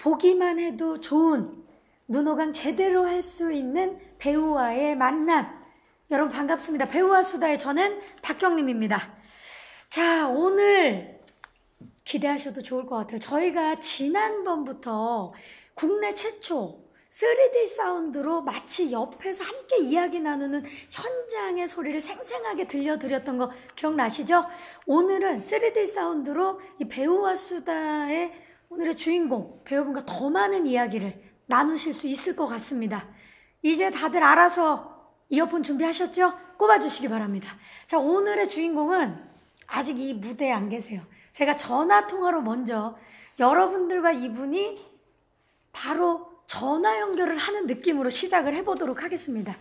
보기만 해도 좋은 눈호강 제대로 할 수 있는 배우와의 만남. 여러분 반갑습니다. 배우와 수다의 저는 박경림입니다. 자, 오늘 기대하셔도 좋을 것 같아요. 저희가 지난번부터 국내 최초 3D 사운드로 마치 옆에서 함께 이야기 나누는 현장의 소리를 생생하게 들려드렸던 거 기억나시죠? 오늘은 3D 사운드로 이 배우와 수다의 오늘의 주인공 배우분과 더 많은 이야기를 나누실 수 있을 것 같습니다. 이제 다들 알아서 이어폰 준비하셨죠? 꼽아주시기 바랍니다. 자, 오늘의 주인공은 아직 이 무대에 안 계세요. 제가 전화 통화로 먼저 여러분들과 이분이 바로 전화 연결을 하는 느낌으로 시작을 해보도록 하겠습니다.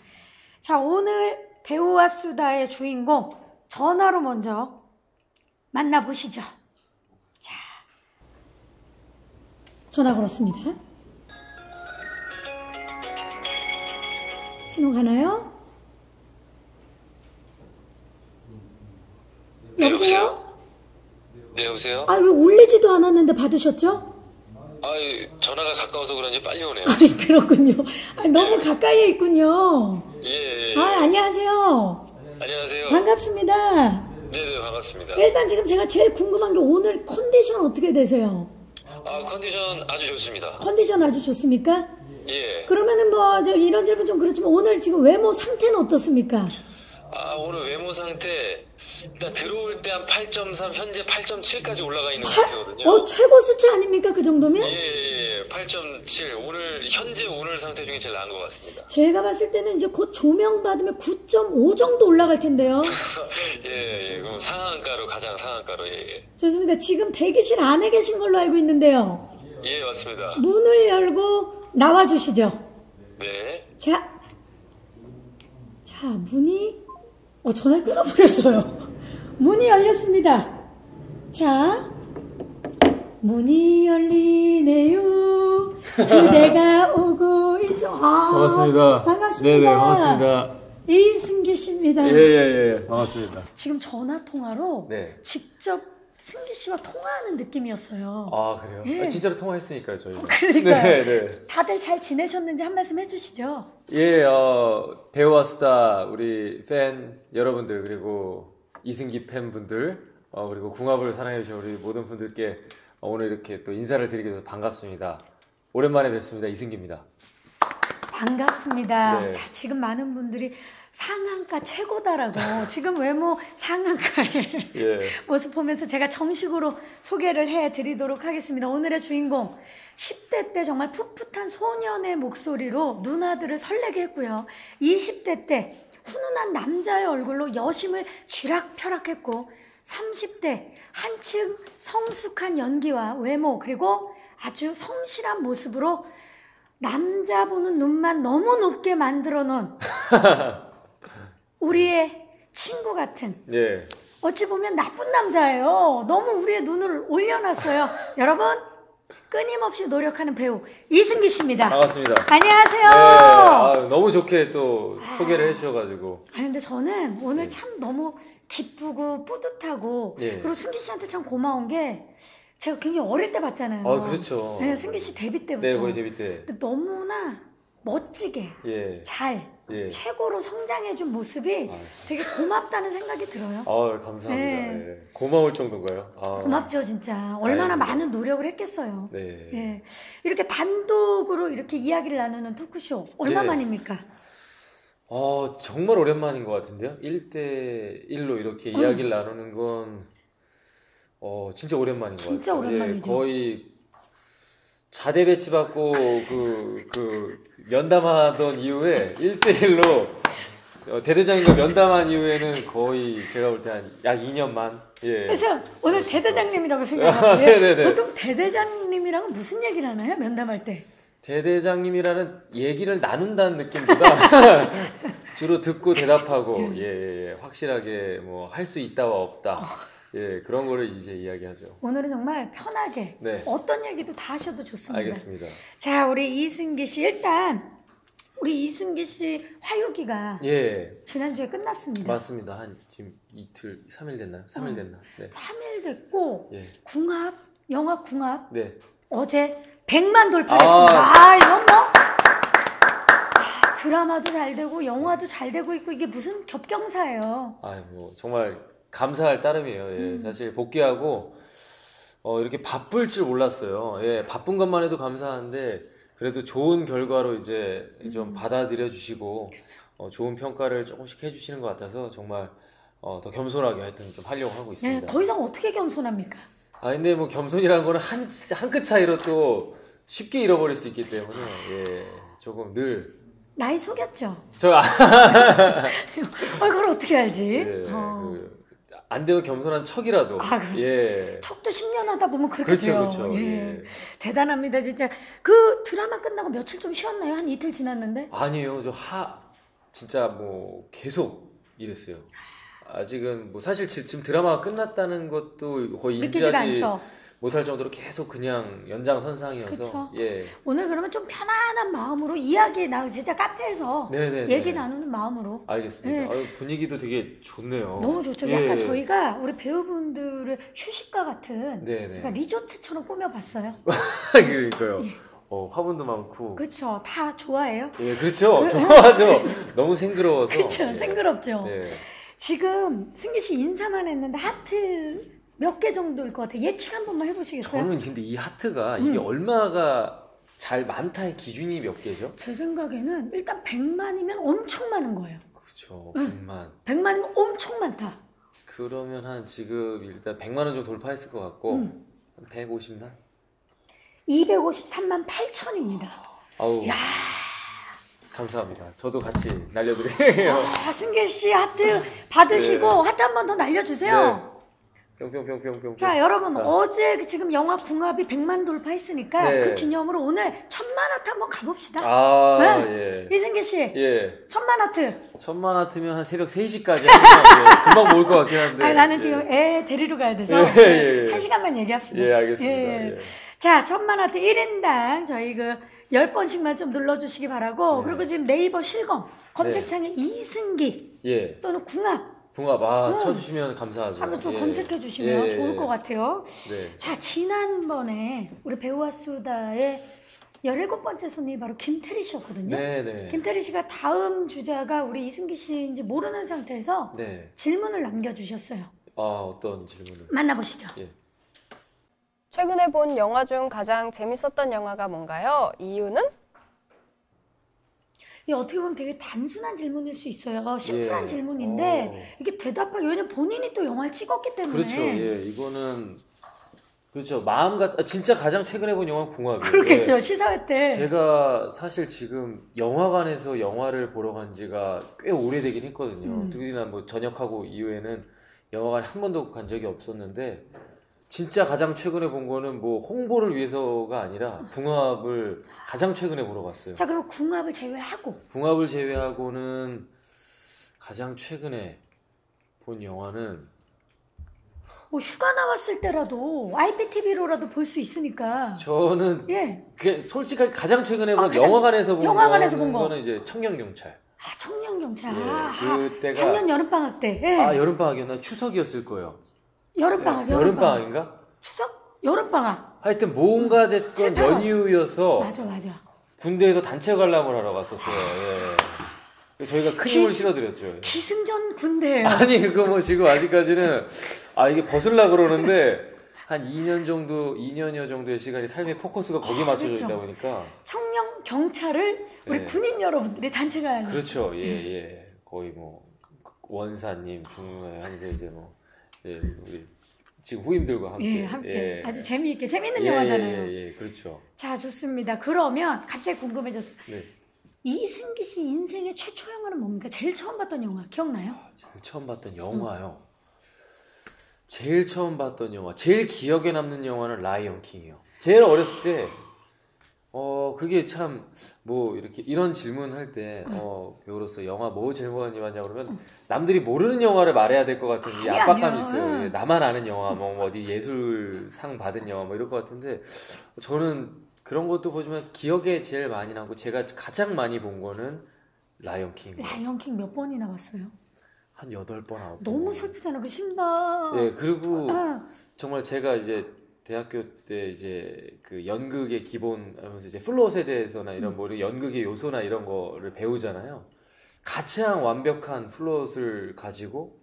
자, 오늘 배우와 수다의 주인공 전화로 먼저 만나보시죠. 자, 전화 걸었습니다. 신호 가나요? 네, 여보세요? 네, 여보세요? 아, 왜 울리지도 않았는데 받으셨죠? 아, 전화가 가까워서 그런지 빨리 오네요. 아, 그렇군요. 아, 너무 가까이에 있군요. 예, 예. 아, 안녕하세요. 안녕하세요. 반갑습니다. 네, 네, 반갑습니다. 일단 지금 제가 제일 궁금한 게 오늘 컨디션 어떻게 되세요? 아, 컨디션 아주 좋습니다. 컨디션 아주 좋습니까? 예. 그러면은 뭐, 저 이런 질문 좀 그렇지만 오늘 지금 외모 상태는 어떻습니까? 아, 오늘 외모 상태 일단 들어올 때 한 8.3, 현재 8.7까지 올라가 있는 것 같거든요. 어, 최고 수치 아닙니까? 그 정도면? 예, 예, 예. 8.7. 오늘 현재 오늘 상태 중에 제일 나은 것 같습니다. 제가 봤을 때는 이제 곧 조명 받으면 9.5 정도 올라갈 텐데요. 예, 예. 그럼 상한가로 가장 상한가로 예, 예. 좋습니다. 지금 대기실 안에 계신 걸로 알고 있는데요. 예, 맞습니다. 문을 열고 나와 주시죠. 네. 자, 자, 문이, 어, 전화를 끊어버렸어요. 문이 열렸습니다. 자, 문이 열리네요. 그대가 오고 있죠. 아, 반갑습니다. 반갑습니다. 네네, 반갑습니다. 이승기 씨입니다. 예, 예, 예, 반갑습니다. 지금 전화 통화로 네. 직접 승기 씨와 통화하는 느낌이었어요. 아, 그래요? 예. 아, 진짜로 통화했으니까요, 저희. 그러니까요. 네, 네. 다들 잘 지내셨는지 한 말씀 해주시죠. 예, 어, 배우와 수다, 우리 팬 여러분들, 그리고 이승기 팬분들, 어, 그리고 궁합을 사랑해주신 우리 모든 분들께 어, 오늘 이렇게 또 인사를 드리게 돼서 반갑습니다. 오랜만에 뵙습니다. 이승기입니다. 반갑습니다. 네. 자, 지금 많은 분들이 상한가 최고다라고 지금 외모 상한가의 예. 모습 보면서 제가 정식으로 소개를 해드리도록 하겠습니다. 오늘의 주인공 10대 때 정말 풋풋한 소년의 목소리로 누나들을 설레게 했고요. 20대 때 훈훈한 남자의 얼굴로 여심을 쥐락펴락했고 30대 한층 성숙한 연기와 외모 그리고 아주 성실한 모습으로 남자 보는 눈만 너무 높게 만들어 놓은 우리의 친구 같은 예. 어찌 보면 나쁜 남자예요. 너무 우리의 눈을 올려놨어요. 여러분 끊임없이 노력하는 배우 이승기 씨입니다. 반갑습니다. 안녕하세요. 네, 아, 너무 좋게 또 소개를 해주셔가지고. 아니 근데 저는 오늘 참 너무 기쁘고 뿌듯하고 예. 그리고 승기 씨한테 참 고마운 게 제가 굉장히 어릴 때 봤잖아요. 아, 그렇죠. 네, 승기 씨 데뷔 때부터. 네, 거의 데뷔 때. 근데 너무나 멋지게 예. 잘 예. 최고로 성장해준 모습이 아유. 되게 고맙다는 생각이 들어요. 아, 감사합니다. 네. 예. 고마울 정도인가요? 아. 고맙죠, 진짜. 얼마나 다행입니다. 많은 노력을 했겠어요. 네. 예. 이렇게 단독으로 이렇게 이야기를 나누는 토크쇼 얼마 네. 만입니까? 어, 정말 오랜만인 것 같은데요? 1대1로 이렇게 음. 이야기를 나누는 건, 어, 진짜 오랜만인 것 진짜 같아요. 오랜만이죠. 예, 거의 자대 배치받고 그, 그, 면담하던 이후에 1대1로 어, 대대장님과 면담한 이후에는 거의 제가 볼 때 한 약 2년만. 예. 그래서 오늘 대대장님이라고 생각하는데 아. 보통 대대장님이랑은 무슨 얘기를 하나요? 면담할 때? 대대장님이라는 얘기를 나눈다는 느낌보다 주로 듣고 대답하고 예, 예, 예. 확실하게 뭐 할 수 있다와 없다 예 그런 거를 이제 이야기하죠. 오늘은 정말 편하게 네. 어떤 얘기도 다 하셔도 좋습니다. 알겠습니다. 자, 우리 이승기 씨 일단 우리 이승기 씨 화요기가 예 지난주에 끝났습니다. 맞습니다. 한 지금 이틀 3일 됐나요? 3일 됐나? 네. 3일 됐고 예. 궁합 영화 궁합 네. 어제 100만 돌파했습니다. 아, 이건 뭐 아, 드라마도 잘 되고 영화도 잘 되고 있고 이게 무슨 겹경사예요. 아, 뭐 정말 감사할 따름이에요. 예, 음. 사실 복귀하고 어, 이렇게 바쁠 줄 몰랐어요. 예, 바쁜 것만 해도 감사한데 그래도 좋은 결과로 이제 음. 좀 받아들여 주시고 어, 좋은 평가를 조금씩 해주시는 것 같아서 정말 어, 더 겸손하게 하여튼 좀 하려고 하고 네, 있습니다. 더 이상 어떻게 겸손합니까? 아 근데 뭐 겸손이라는 거는 한 한 끗 차이로 또 쉽게 잃어버릴 수 있기 때문에 예, 조금 늘 나이 속였죠. 저 아, 어, 그걸 어떻게 알지? 예, 어. 그, 안 되면 겸손한 척이라도 아, 그래. 예. 척도 10년 하다 보면 그렇게 그렇죠, 돼요. 그렇죠. 예. 예. 대단합니다, 진짜. 그 드라마 끝나고 며칠 좀 쉬었나요? 한 이틀 지났는데? 아니요, 저 하 진짜 뭐 계속 이랬어요. 아직은 뭐 사실 지- 지금 드라마가 끝났다는 것도 거의 믿기지가 인지하지 않죠. 못할 정도로 계속 그냥 연장선상이어서 그쵸. 예, 오늘 그러면 좀 편안한 마음으로 이야기 나 진짜 카페에서 네네 얘기 나누는 마음으로 알겠습니다. 예. 아유, 분위기도 되게 좋네요. 너무 좋죠. 예. 약간 저희가 우리 배우분들의 휴식가 같은. 그러니까 리조트처럼 꾸며봤어요. 그러니까요. 어, 화분도 많고. 그렇죠. 다 좋아해요. 예, 그렇죠. 좋아하죠. 너무 생그러워서. 그렇죠. 예. 생그럽죠. 네. 지금 승기 씨 인사만 했는데 하트 몇 개 정도일 것 같아요. 예측 한 번만 해보시겠어요? 저는 근데 이 하트가 이게 음. 얼마가 잘 많다의 기준이 몇 개죠? 제 생각에는 일단 100만이면 엄청 많은 거예요. 그렇죠. 음. 100만. 100만이면 엄청 많다. 그러면 한 지금 일단 100만 원 정도 돌파했을 것 같고 음. 한 150만? 253만 8천입니다. 아우. 야. 감사합니다. 저도 같이 날려드릴게요. 아, 승기 씨 하트 받으시고 하트 한 번 더 날려주세요. 네. 뿅뿅뿅뿅뿅. 자, 여러분 아. 어제 그 지금 영화 궁합이 100만 돌파했으니까 네. 그 기념으로 오늘 천만 하트 한번 가봅시다. 아, 네. 예. 이승기 씨, 예. 천만 하트. 천만 하트면 한 새벽 3시까지 하면 금방 모을 것 같긴 한데. 아니, 나는 예. 지금 애 데리러 가야 돼서 예, 예, 예. 한 시간만 얘기합시다. 예, 알겠습니다. 예. 예. 자, 천만 하트 1인당 저희 그 10번씩만 좀 눌러주시기 바라고 네. 그리고 지금 네이버 실검 검색창에 이승기 예. 또는 궁합 붕합, 아, 음. 쳐주시면 감사하죠. 한번 좀 예. 검색해 주시면 예, 좋을 예. 것 같아요. 네. 자, 지난번에 우리 배우와 수다의 17번째 손님이 바로 김태리 씨였거든요. 네네. 김태리 씨가 다음 주자가 우리 이승기 씨인지 모르는 상태에서 네. 질문을 남겨주셨어요. 아, 어떤 질문을? 만나보시죠. 예. 최근에 본 영화 중 가장 재밌었던 영화가 뭔가요? 이유는? 어떻게 보면 되게 단순한 질문일 수 있어요. 심플한 예. 질문인데 어. 이게 대답하기 왜냐면 본인이 또 영화를 찍었기 때문에 그렇죠. 예, 이거는 그렇죠. 마음 같 아, 진짜 가장 최근에 본 영화는 궁합이에요. 그렇겠죠. 예. 시사회 때. 제가 사실 지금 영화관에서 영화를 보러 간 지가 꽤 오래되긴 했거든요. 음. 특히나 뭐 전역하고 이후에는 영화관 한 번도 간 적이 없었는데 진짜 가장 최근에 본 거는 뭐 홍보를 위해서가 아니라 궁합을 가장 최근에 보러 갔어요. 자, 그리고 궁합을 제외하고 궁합을 제외하고는 가장 최근에 본 영화는 뭐 휴가 나왔을 때라도 IPTV로라도 볼 수 있으니까. 저는 예. 그 솔직하게 가장 최근에 본 아, 가장- 영화관에서 본 영화관에서 거는, 본 거. 거는 이제 청년 경찰. 아, 청년 경찰. 예, 아, 그때가- 작년 여름 방학 때. 예. 아 여름 방학이었나 추석이었을 거예요. 여름 방학. 예, 여름 방학인가? 추석? 여름 방학. 하여튼 뭔가 됐건. 연휴여서 맞아, 맞아. 군대에서 단체 관람을 하러 갔었어요. 예. 저희가 큰 힘을 실어드렸죠. 예. 기승전 군대예요. 아니 그거 뭐 지금 아직까지는 아 이게 벗을라 그러는데 한 2년 정도 2년여 정도의 시간이 삶의 포커스가 거기 에 맞춰져 그렇죠. 있다 보니까 청년 경찰을 우리 네. 군인 여러분들이 단체 돼. 그렇죠 예 예 거의 뭐 원사님 중한 이제 이제 뭐 이제 우리 지금 후임들과 함께 예, 함께 예. 아주 재미있게 재밌는 예, 영화잖아요. 예, 예, 그렇죠 자, 좋습니다. 그러면 갑자기 궁금해졌어요. 네 이승기 씨 인생의 최초 영화는 뭡니까? 제일 처음 봤던 영화 기억나요? 제일 처음 봤던 영화요 제일 처음 봤던 영화 제일 기억에 남는 영화는 라이언 킹이요 제일 어렸을 때 어 그게 참 뭐 이렇게 이런 질문 할 때 어 배우로서 영화 뭐 제일 많이 봤냐 그러면 남들이 모르는 영화를 말해야 될 것 같은 이 아니, 압박감이 아니요. 있어요 응. 예, 나만 아는 영화 뭐 어디 예술상 받은 영화 뭐 이럴 것 같은데 저는 그런 것도 보지만 기억에 제일 많이 남고 제가 가장 많이 본 거는 라이언 킹. 라이언 킹 몇 번이나 봤어요? 한 여덟 번 아홉 번. 너무 슬프잖아 그 신발. 예, 그리고 아, 정말 제가 이제 대학교 때 이제 그 연극의 기본 하면서 이제 플롯에 대해서나 이런 뭐 연극의 요소나 이런 거를 배우잖아요. 가장 완벽한 플롯을 가지고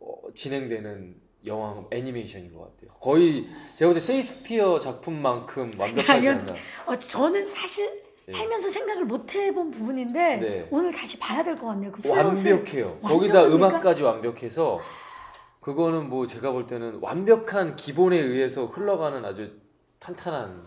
어, 진행되는 영화 애니메이션인 것 같아요. 거의 제가 볼 때 셰익스피어 작품만큼 완벽하지 않나. 어, 저는 사실 네. 살면서 생각을 못 해본 부분인데 네. 오늘 다시 봐야 될 것 같네요. 그. 완벽해요. 거기다 완벽합니까? 음악까지 완벽해서 그거는 뭐 제가 볼 때는 완벽한 기본에 의해서 흘러가는 아주 탄탄한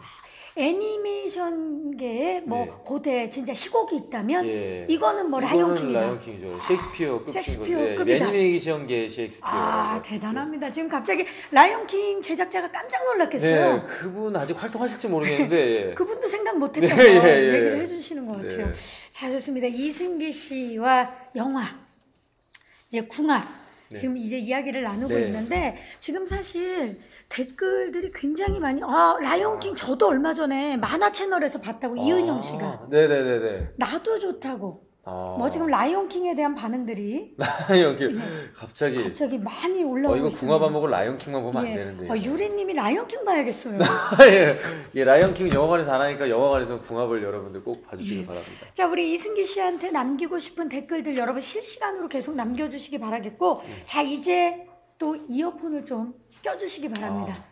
애니메이션계에 뭐 네. 고대 진짜 희곡이 있다면 예. 이거는 뭐 라이온킹이다. 라이온킹이죠. 셰익스피어 급인 건데 급이다. 애니메이션계 셰익스피어. 아 대단합니다. 지금 갑자기 라이온킹 제작자가 깜짝 놀랐겠어요. 네, 그분 아직 활동하실지 모르겠는데. 예. 그분도 생각 못 네, 예, 예. 얘기를 해주시는 것 같아요. 네. 자, 좋습니다. 이승기 씨와 영화, 이제 궁합. 네. 지금 이제 이야기를 나누고 네. 있는데, 지금 사실 댓글들이 굉장히 많이, 아, 라이온킹 저도 얼마 전에 만화 채널에서 봤다고, 이은영 씨가. 아, 네네네네. 나도 좋다고. 아. 뭐 지금 라이온킹에 대한 반응들이 라이온킹. 갑자기. 갑자기 많이 어, 올라오고 이거 있습니다. 궁합 안 보고 라이온킹만 보면 예. 안 되는데. 어, 유리님이 라이온킹 봐야겠어요. 예. 예, 라이온킹 영화관에서 안 하니까 영화관에서 궁합을 여러분들 꼭 봐주시기 예. 바랍니다. 자, 우리 이승기 씨한테 남기고 싶은 댓글들 여러분 실시간으로 계속 남겨주시기 바라겠고, 네. 자, 이제 또 이어폰을 좀 껴주시기 바랍니다. 아.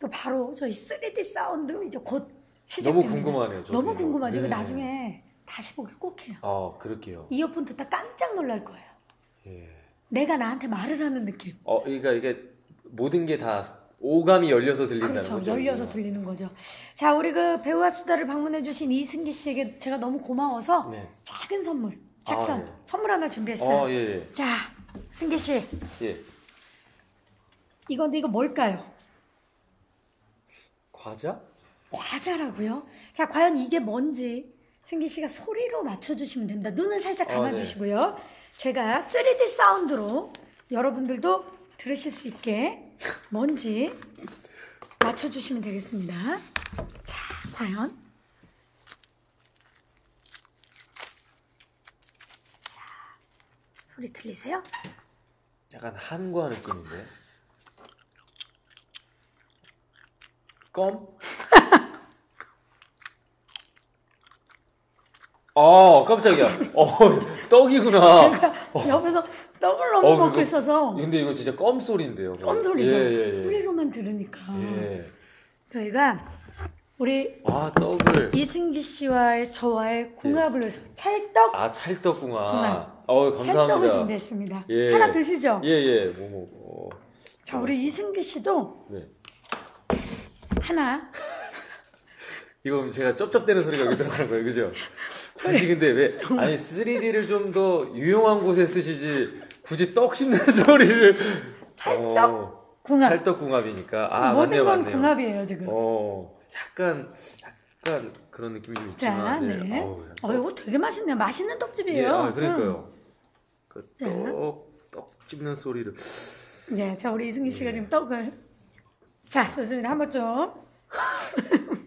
또 바로 저희 3D 사운드 이제 곧 너무 시작됩니다. 궁금하네요, 저도 너무 이거. 궁금하죠. 이거 네. 나중에 다시 보기 꼭 해요. 아, 그럴게요. 이어폰 듣다 깜짝 놀랄 거예요. 예. 내가 나한테 말을 하는 느낌. 어, 그러니까 이게 모든 게 다 오감이 열려서 들린다는 그렇죠. 거죠. 열려서 들리는 거죠. 자, 우리 그 배우와 수다를 방문해주신 이승기 씨에게 제가 너무 고마워서 네. 작은 선물, 작선, 아, 예. 선물 하나 준비했어요. 어, 예, 예. 자, 승기 씨, 예. 이건데 이거 뭘까요? 과자? 과자라고요? 자, 과연 이게 뭔지 승기 씨가 소리로 맞춰주시면 됩니다. 눈은 살짝 어, 감아주시고요. 제가 3D 사운드로 여러분들도 들으실 수 있게 뭔지 맞춰주시면 되겠습니다. 자, 과연 자, 소리 들리세요? 약간 한과 느낌인데. 껌? 아, 깜짝이야. 어, 떡이구나. 옆에서 떡을 너무 어, 먹고 그거- 있어서 근데 이거 진짜 껌 소리인데요. 껌 소리죠. 예, 예, 예. 소리로만 들으니까. 예. 저희가 우리 아, 떡을. 이승기 씨와의 저와의 궁합을 위해서 찰떡 아, 찰떡 궁합. 궁합. 어, 찰떡을 감사합니다. 준비했습니다. 예. 하나 드시죠. 예, 예. 뭐, 뭐. 어. 자, 우리 이승기 씨도 네. 하나. 이거 제가 쩝쩝대는 소리가 여기 들어가는 거예요, 그죠? 굳이 근데 왜 아니 3D를 좀 더 유용한 곳에 쓰시지 굳이 떡 씹는 소리를 찰떡 어, 궁합. 찰떡 궁합이니까 아 모든 맞네요, 건 맞네요. 궁합이에요 지금. 어, 약간 약간 그런 느낌이 좀 자, 있지만 네. 어우, 어, 이거 되게 맛있네요. 맛있는 예, 떡집이에요. 아, 그러니까요. 그 자. 떡, 떡 씹는 소리를 음. 네, 자 우리 이승기 예. 씨가 지금 떡을. 자, 좋습니다. 한번 좀.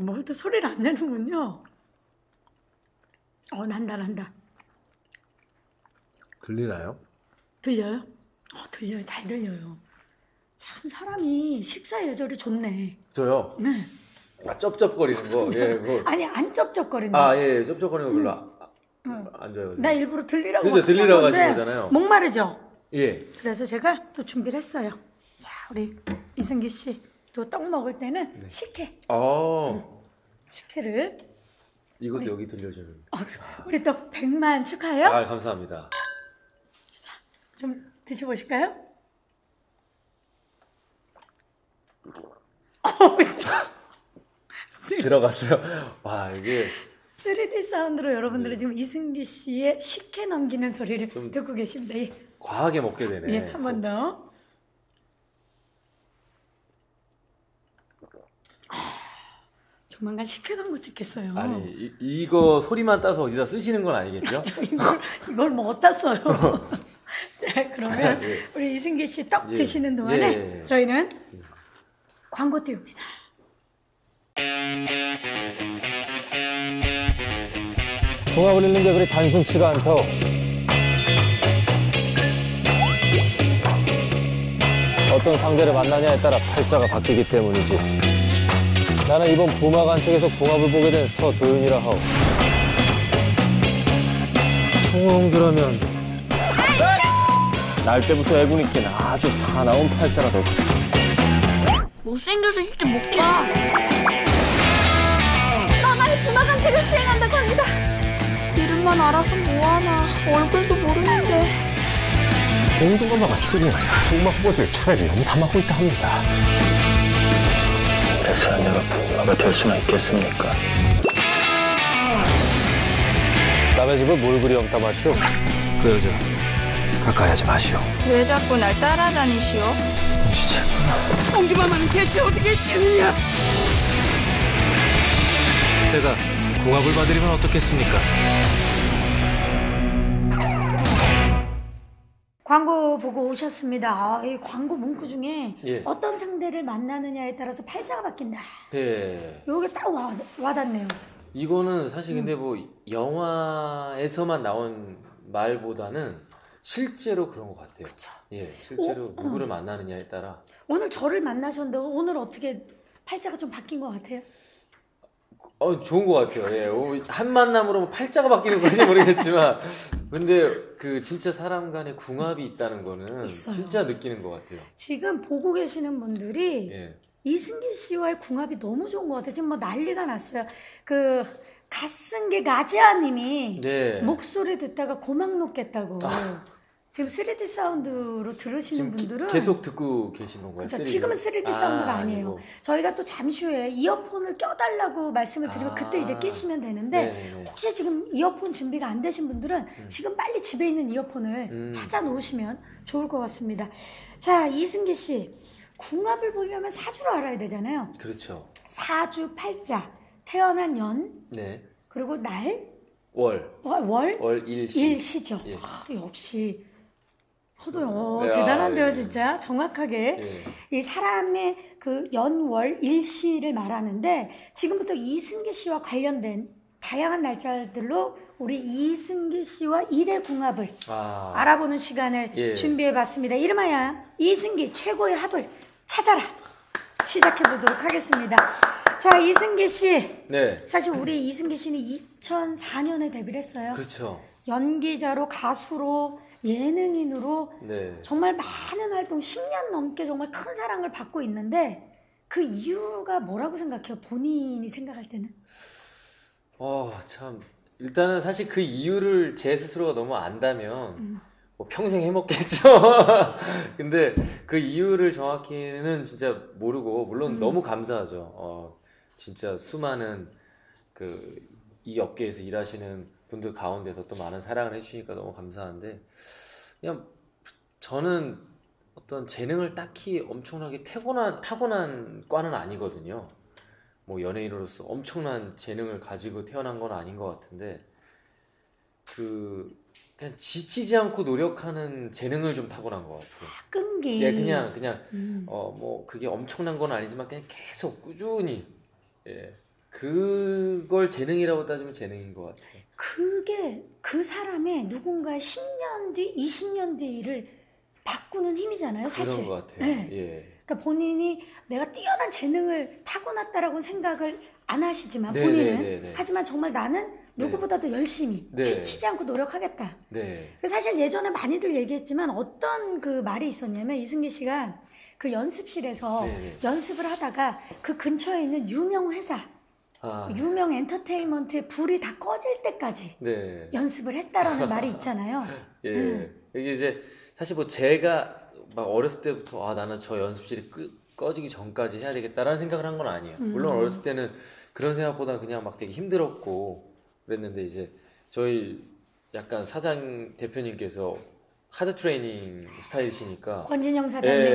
먹을 때 소리를 안 내는군요. 어, 난다, 난다. 들리나요? 들려요? 어, 들려요. 잘 들려요. 참, 사람이 식사 예절이 좋네. 저요. 네. 아, 쩝쩝거리는 거. 예, 그거. 아니, 안 쩝쩝거린다. 아, 예, 쩝쩝거리는 거 별로 아- 안 좋아요. 나 일부러 들리라고. 그죠, 막 들리라고 하신 거잖아요. 목마르죠? 예. 그래서 제가 또 준비를 했어요. 자, 우리 이승기 씨. 또 떡 먹을 때는 네. 식혜. 어. 식혜를. 이것도 여기 들려주는. 어, 우리 또 100만 축하해요. 아, 감사합니다. 좀 드셔보실까요? 들어갔어요. 와, 이게 3D 사운드로 여러분들은 네. 지금 이승기 씨의 식혜 넘기는 소리를 듣고 계십니다. 예, 과하게 먹게 되네. 예, 한 번 더. 조만간 식혜광고 찍겠어요. 아니 이, 이거 소리만 따서 어디다 쓰시는 건 아니겠죠? 이걸, 이걸 뭐 어디다 써요? 자 그러면 예. 우리 이승기 씨떡 예. 드시는 동안에 예, 예. 저희는 광고 띄웁니다. 종합을 잃는 게 그리 단순치가 않다. 어떤 상대를 만나냐에 따라 팔자가 바뀌기 때문이지. 나는 이번 부마관 쪽에서 궁합을 보게 된 서도윤이라 하오. 송홍주라면 날 때부터 애군 있긴 아주 사나운 팔자가 될 거야. 못생겨서 진짜 못 가. 나만이 부마강태를 수행한다고 합니다. 이름만 알아서 뭐하나 얼굴도 모르는데. 공동감마가 최근에 부마 후보들 차례를 염탐하고 있다 합니다. 그래서 내가 부마가 될 수나 있겠습니까? 남의 집을 뭘 그리 염탐하시오? 그 여자 가까이 하지 마시오. 왜 자꾸 날 따라다니시오? 진짜 공주마마는 대체 어떻게 시느냐? 제가 궁합을 봐드리면 어떻겠습니까? 보고 오셨습니다. 아, 이 광고 문구 중에 예. 어떤 상대를 만나느냐에 따라서 팔자가 바뀐다. 네. 요게 딱 와, 와닿네요. 이거는 사실 근데 음. 뭐 영화에서만 나온 말보다는 실제로 그런 것 같아요. 그쵸. 예, 실제로 어, 누구를 만나느냐에 따라 오늘 저를 만나셨는데 오늘 어떻게 팔자가 좀 바뀐 것 같아요? 어 좋은 것 같아요. 예, 어, 한 만남으로 뭐 팔자가 바뀌는 건지 모르겠지만 근데 그 진짜 사람 간의 궁합이 있다는 거는 있어요. 진짜 느끼는 것 같아요. 지금 보고 계시는 분들이 예, 이승기 씨와의 궁합이 너무 좋은 것 같아요. 지금 뭐 난리가 났어요. 그 갓승기 가지아님이 네. 목소리 듣다가 고막 놓겠다고. 지금 3D 사운드로 들으시는 지금 기- 분들은 계속 듣고 계신 건가요? 그렇죠. 3D 로? 지금은 3D 아, 사운드가 아니에요. 아니고. 저희가 또 잠시 후에 이어폰을 껴달라고 말씀을 드리면 아. 그때 이제 끼시면 되는데 네네네. 혹시 지금 이어폰 준비가 안 되신 분들은 지금 빨리 집에 있는 이어폰을 음. 찾아 놓으시면 좋을 것 같습니다. 자 이승기 씨 궁합을 보려면 사주를 알아야 되잖아요. 그렇죠. 사주 팔자 태어난 연 네, 그리고 날 월, 월, 월 월 일시. 일시죠. 예. 아, 역시 어, 네, 대단한데요, 아, 예. 진짜 정확하게 예. 이 사람의 그 연월 일시를 말하는데 지금부터 이승기 씨와 관련된 다양한 날짜들로 우리 이승기 씨와 일의 궁합을 아, 알아보는 시간을 예. 준비해 봤습니다. 이름하여 이승기 최고의 합을 찾아라 시작해 보도록 하겠습니다. 자, 이승기 씨. 네, 사실 우리 이승기 씨는 2004년에 데뷔를 했어요. 그렇죠. 연기자로 가수로 예능인으로 네. 정말 많은 활동 10년 넘게 정말 큰 사랑을 받고 있는데 그 이유가 뭐라고 생각해요? 본인이 생각할 때는? 어, 참. 일단은 사실 그 이유를 제 스스로가 너무 안다면 뭐 평생 해먹겠죠. 근데 그 이유를 정확히는 진짜 모르고 물론 너무 감사하죠. 어, 진짜 수많은 그 이 업계에서 일하시는 분들 가운데서 또 많은 사랑을 해주시니까 너무 감사한데 그냥 저는 어떤 재능을 딱히 엄청나게 타고난 타고난 과는 아니거든요. 뭐 연예인으로서 엄청난 재능을 가지고 태어난 건 아닌 것 같은데 그 그냥 지치지 않고 노력하는 재능을 좀 타고난 것 같아요. 끈기. 예, 그냥 그냥 음. 어뭐 그게 엄청난 건 아니지만 그냥 계속 꾸준히 예 그걸 재능이라고 따지면 재능인 것 같아요. 그게 그 사람의 누군가의 10년 뒤, 20년 뒤를 바꾸는 힘이잖아요, 사실. 그런 것 같아요. 네. 예. 그러니까 본인이 내가 뛰어난 재능을 타고났다라고 생각을 안 하시지만 네, 본인은 네, 네, 네. 하지만 정말 나는 누구보다도 열심히 네. 지치지 않고 노력하겠다. 네. 사실 예전에 많이들 얘기했지만 어떤 그 말이 있었냐면 이승기 씨가 그 연습실에서 네, 네. 연습을 하다가 그 근처에 있는 유명 회사, 아, 유명 엔터테인먼트의 불이 다 꺼질 때까지 네. 연습을 했다라는 말이 있잖아요. 예. 음. 이게 이제 사실 뭐 제가 막 어렸을 때부터 아 나는 저 연습실이 끄, 꺼지기 전까지 해야 되겠다라는 생각을 한 건 아니에요. 음. 물론 어렸을 때는 그런 생각보다 그냥 막 되게 힘들었고 그랬는데 이제 저희 약간 사장 대표님께서 하드 트레이닝 스타일이시니까 권진영 사장님. 예,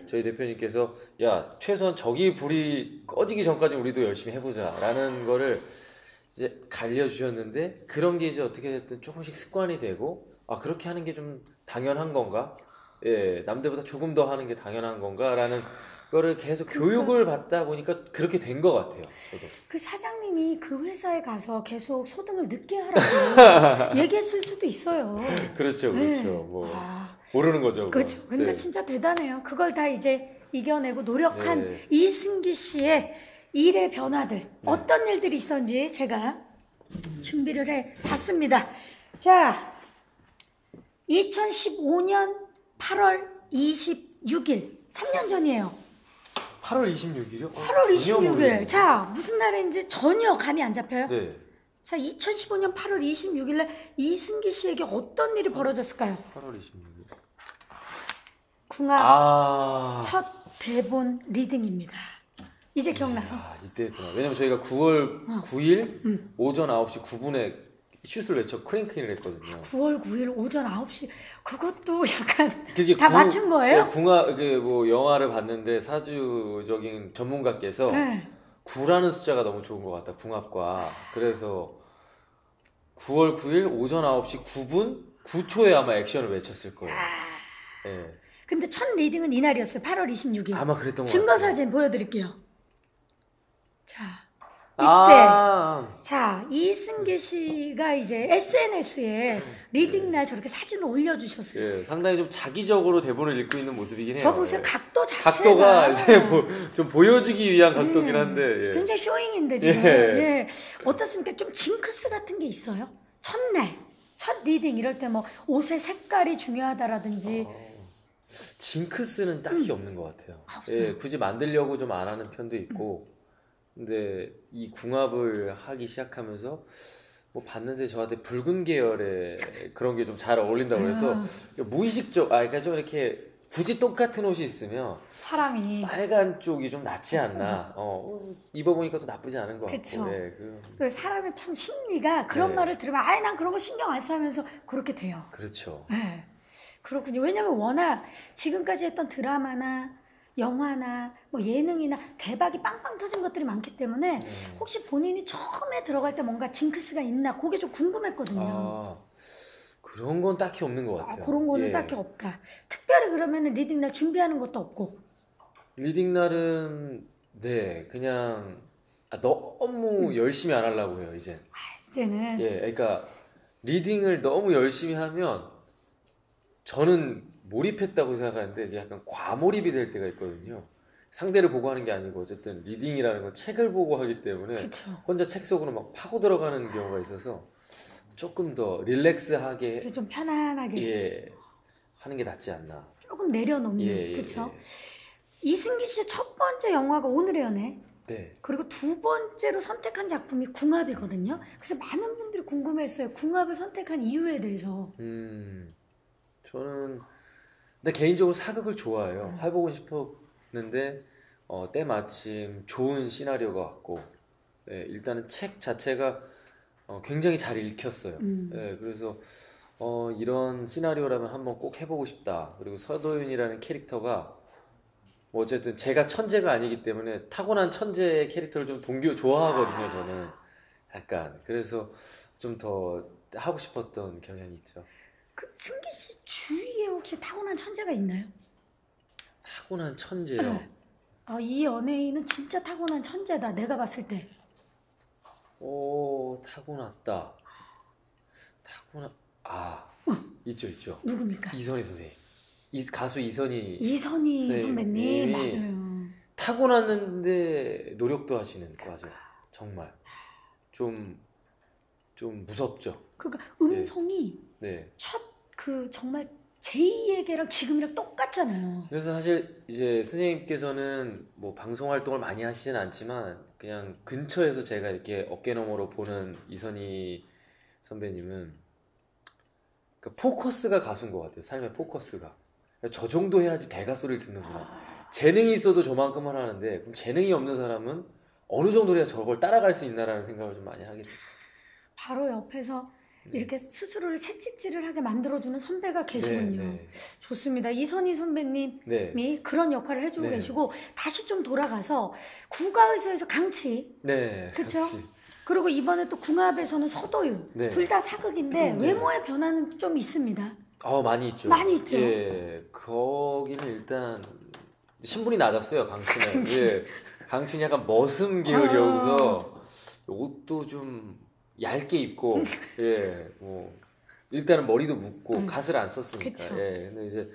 예. 저희 대표님께서 야 최소한 저기 불이 꺼지기 전까지 우리도 열심히 해보자라는 거를 이제 갈려주셨는데 그런 게 이제 어떻게 됐든 조금씩 습관이 되고 아 그렇게 하는 게 좀 당연한 건가? 예 남들보다 조금 더 하는 게 당연한 건가라는 거를 계속 교육을 받다 보니까 그렇게 된 것 같아요. 저도. 그 사장님이 그 회사에 가서 계속 소등을 늦게 하라고 얘기했을 수도 있어요. 그렇죠, 네. 그렇죠. 뭐 아, 모르는 거죠. 그렇죠. 근데 네. 진짜 대단해요. 그걸 다 이제 이겨내고 노력한 네. 이승기 씨의 일의 변화들 어떤 일들이 있었는지 제가 준비를 해 봤습니다. 자, 2015년 8월 26일, 3년 전이에요. 8월 26일이요? 8월 26일. 자, 무슨 날인지 전혀 감이 안 잡혀요? 네. 자, 2015년 8월 26일에 이승기 씨에게 어떤 일이 벌어졌을까요? 8월 26일. 궁합 아. 첫 대본 reading입니다. 이제 기억나요? 아, 이때였구나. 왜냐면 저희가 9월 9일 음. 오전 9시 9분에 슛을 외쳐 크랭크인을 했거든요. 9월 9일 오전 9시 그것도 약간 다 구- 맞춘 거예요? 네, 궁합 이게 뭐 영화를 봤는데 사주적인 전문가께서 네. 9라는 숫자가 너무 좋은 것 같다. 궁합과. 그래서 9월 9일 오전 9시 9분 9초에 아마 액션을 외쳤을 거예요. 아. 예. 근데 첫 reading은 이날이었어요. 8월 26일. 아마 그랬던 것 증거 같아요. 사진 보여드릴게요. 자, 이때 아, 자 이승기 씨가 이제 SNS에 reading 날 저렇게 사진을 올려주셨어요. 예, 상당히 좀 작위적으로 대본을 읽고 있는 모습이긴 해요. 저 보세요 예. 각도 자체가 각도가 이제 뭐 좀 보여주기 위한 각도긴 한데 예. 굉장히 showing인데 지금 예. 예. 어떻습니까? 좀 징크스 같은 게 있어요? 첫날 첫 reading 이럴 때 뭐 옷의 색깔이 중요하다라든지 징크스는 딱히 없는 것 같아요. 음. 없어요? 예, 굳이 만들려고 좀 안 하는 편도 있고, 근데 이 궁합을 하기 시작하면서 뭐 봤는데 저한테 붉은 계열의 그런 게 좀 잘 어울린다고 그래서 무의식적, 아, 그러니까 좀 이렇게 굳이 똑같은 옷이 있으면 사람이 빨간 쪽이 좀 낫지 않나. 어, 입어보니까 또 나쁘지 않은 것 그쵸. 같고. 예, 그, 그 사람의 참 심리가 그런 네. 말을 들으면 아예 난 그런 거 신경 안 쓰면서 그렇게 돼요. 그렇죠. 네. 그렇군요. 왜냐면 워낙 지금까지 했던 드라마나 영화나 뭐 예능이나 대박이 빵빵 터진 것들이 많기 때문에 네. 혹시 본인이 처음에 들어갈 때 뭔가 징크스가 있나 그게 좀 궁금했거든요. 아, 그런 건 딱히 없는 것 아, 같아요. 그런 거는 예. 딱히 없다. 특별히 그러면 reading 날 준비하는 것도 없고. reading 날은 네 그냥 아, 너무 음. 열심히 안 하려고 해요 이제. 이제는 예, 그러니까 reading을 너무 열심히 하면 저는 몰입했다고 생각하는데 이게 약간 과몰입이 될 때가 있거든요. 상대를 보고 하는 게 아니고 어쨌든 reading이라는 건 책을 보고 하기 때문에 그렇죠. 혼자 책 속으로 막 파고 들어가는 경우가 있어서 조금 더 릴렉스하게 좀 편안하게 예 하는 게 낫지 않나. 조금 내려놓는 예, 예, 그렇죠. 예. 이승기 씨의 첫 번째 영화가 오늘의 연애. 네. 그리고 두 번째로 선택한 작품이 궁합이거든요. 그래서 많은 분들이 궁금했어요. 궁합을 선택한 이유에 대해서. 음, 저는 근데 개인적으로 사극을 좋아해요. 음. 해보고 싶었는데 어, 때마침 좋은 시나리오가 왔고 예, 일단은 책 자체가 어, 굉장히 잘 읽혔어요. 음. 예, 그래서 어, 이런 시나리오라면 한번 꼭 해보고 싶다. 그리고 서도윤이라는 캐릭터가 뭐 어쨌든 제가 천재가 아니기 때문에 타고난 천재 캐릭터를 좀 동교 좋아하거든요. 저는 약간 그래서 좀 더 하고 싶었던 경향이 있죠. 그 승기 씨 주위에 혹시 타고난 천재가 있나요? 타고난 천재요. 네. 아, 이 연예인은 진짜 타고난 천재다. 내가 봤을 때. 오 타고났다. 타고나 아 있죠 있죠. 누굽니까? 이선희 선생님. 이 가수 이선희 이선희 선배님. 맞아요. 타고났는데 노력도 하시는 맞아요. 정말 좀 좀 무섭죠. 그러니까 음성이 네. 첫 그 정말 제2에게랑 지금이랑 똑같잖아요. 그래서 사실 이제 선생님께서는 뭐 방송 활동을 많이 하시진 않지만 그냥 근처에서 제가 이렇게 어깨너머로 보는 이선희 선배님은 그 포커스가 가수인 것 같아요. 삶의 포커스가. 저 정도 해야지 대가소리를 듣는구나. 재능이 있어도 저만큼만 하는데 그럼 재능이 없는 사람은 어느 정도 해야 저걸 따라갈 수 있나라는 생각을 좀 많이 하게 되죠. 바로 옆에서 네. 이렇게 스스로를 채찍질을 하게 만들어주는 선배가 계시군요. 네, 좋습니다. 이선희 선배님이 네. 네. 그런 역할을 해주고 네. 계시고 다시 좀 돌아가서 국가의사에서 강치 네. 같이. 그리고 이번에 또 궁합에서는 서도윤 네. 둘다 사극인데 네. 외모의 변화는 좀 있습니다. 어 많이 있죠. 많이 있죠. 예, 거기는 일단 신분이 낮았어요. 강친은. 예, 강친이 약간 머슴 계열이어서 옷도 좀 얇게 입고 예, 뭐 일단은 머리도 묶고 음. 갓을 안 썼으니까. 그쵸. 예. 근데 이제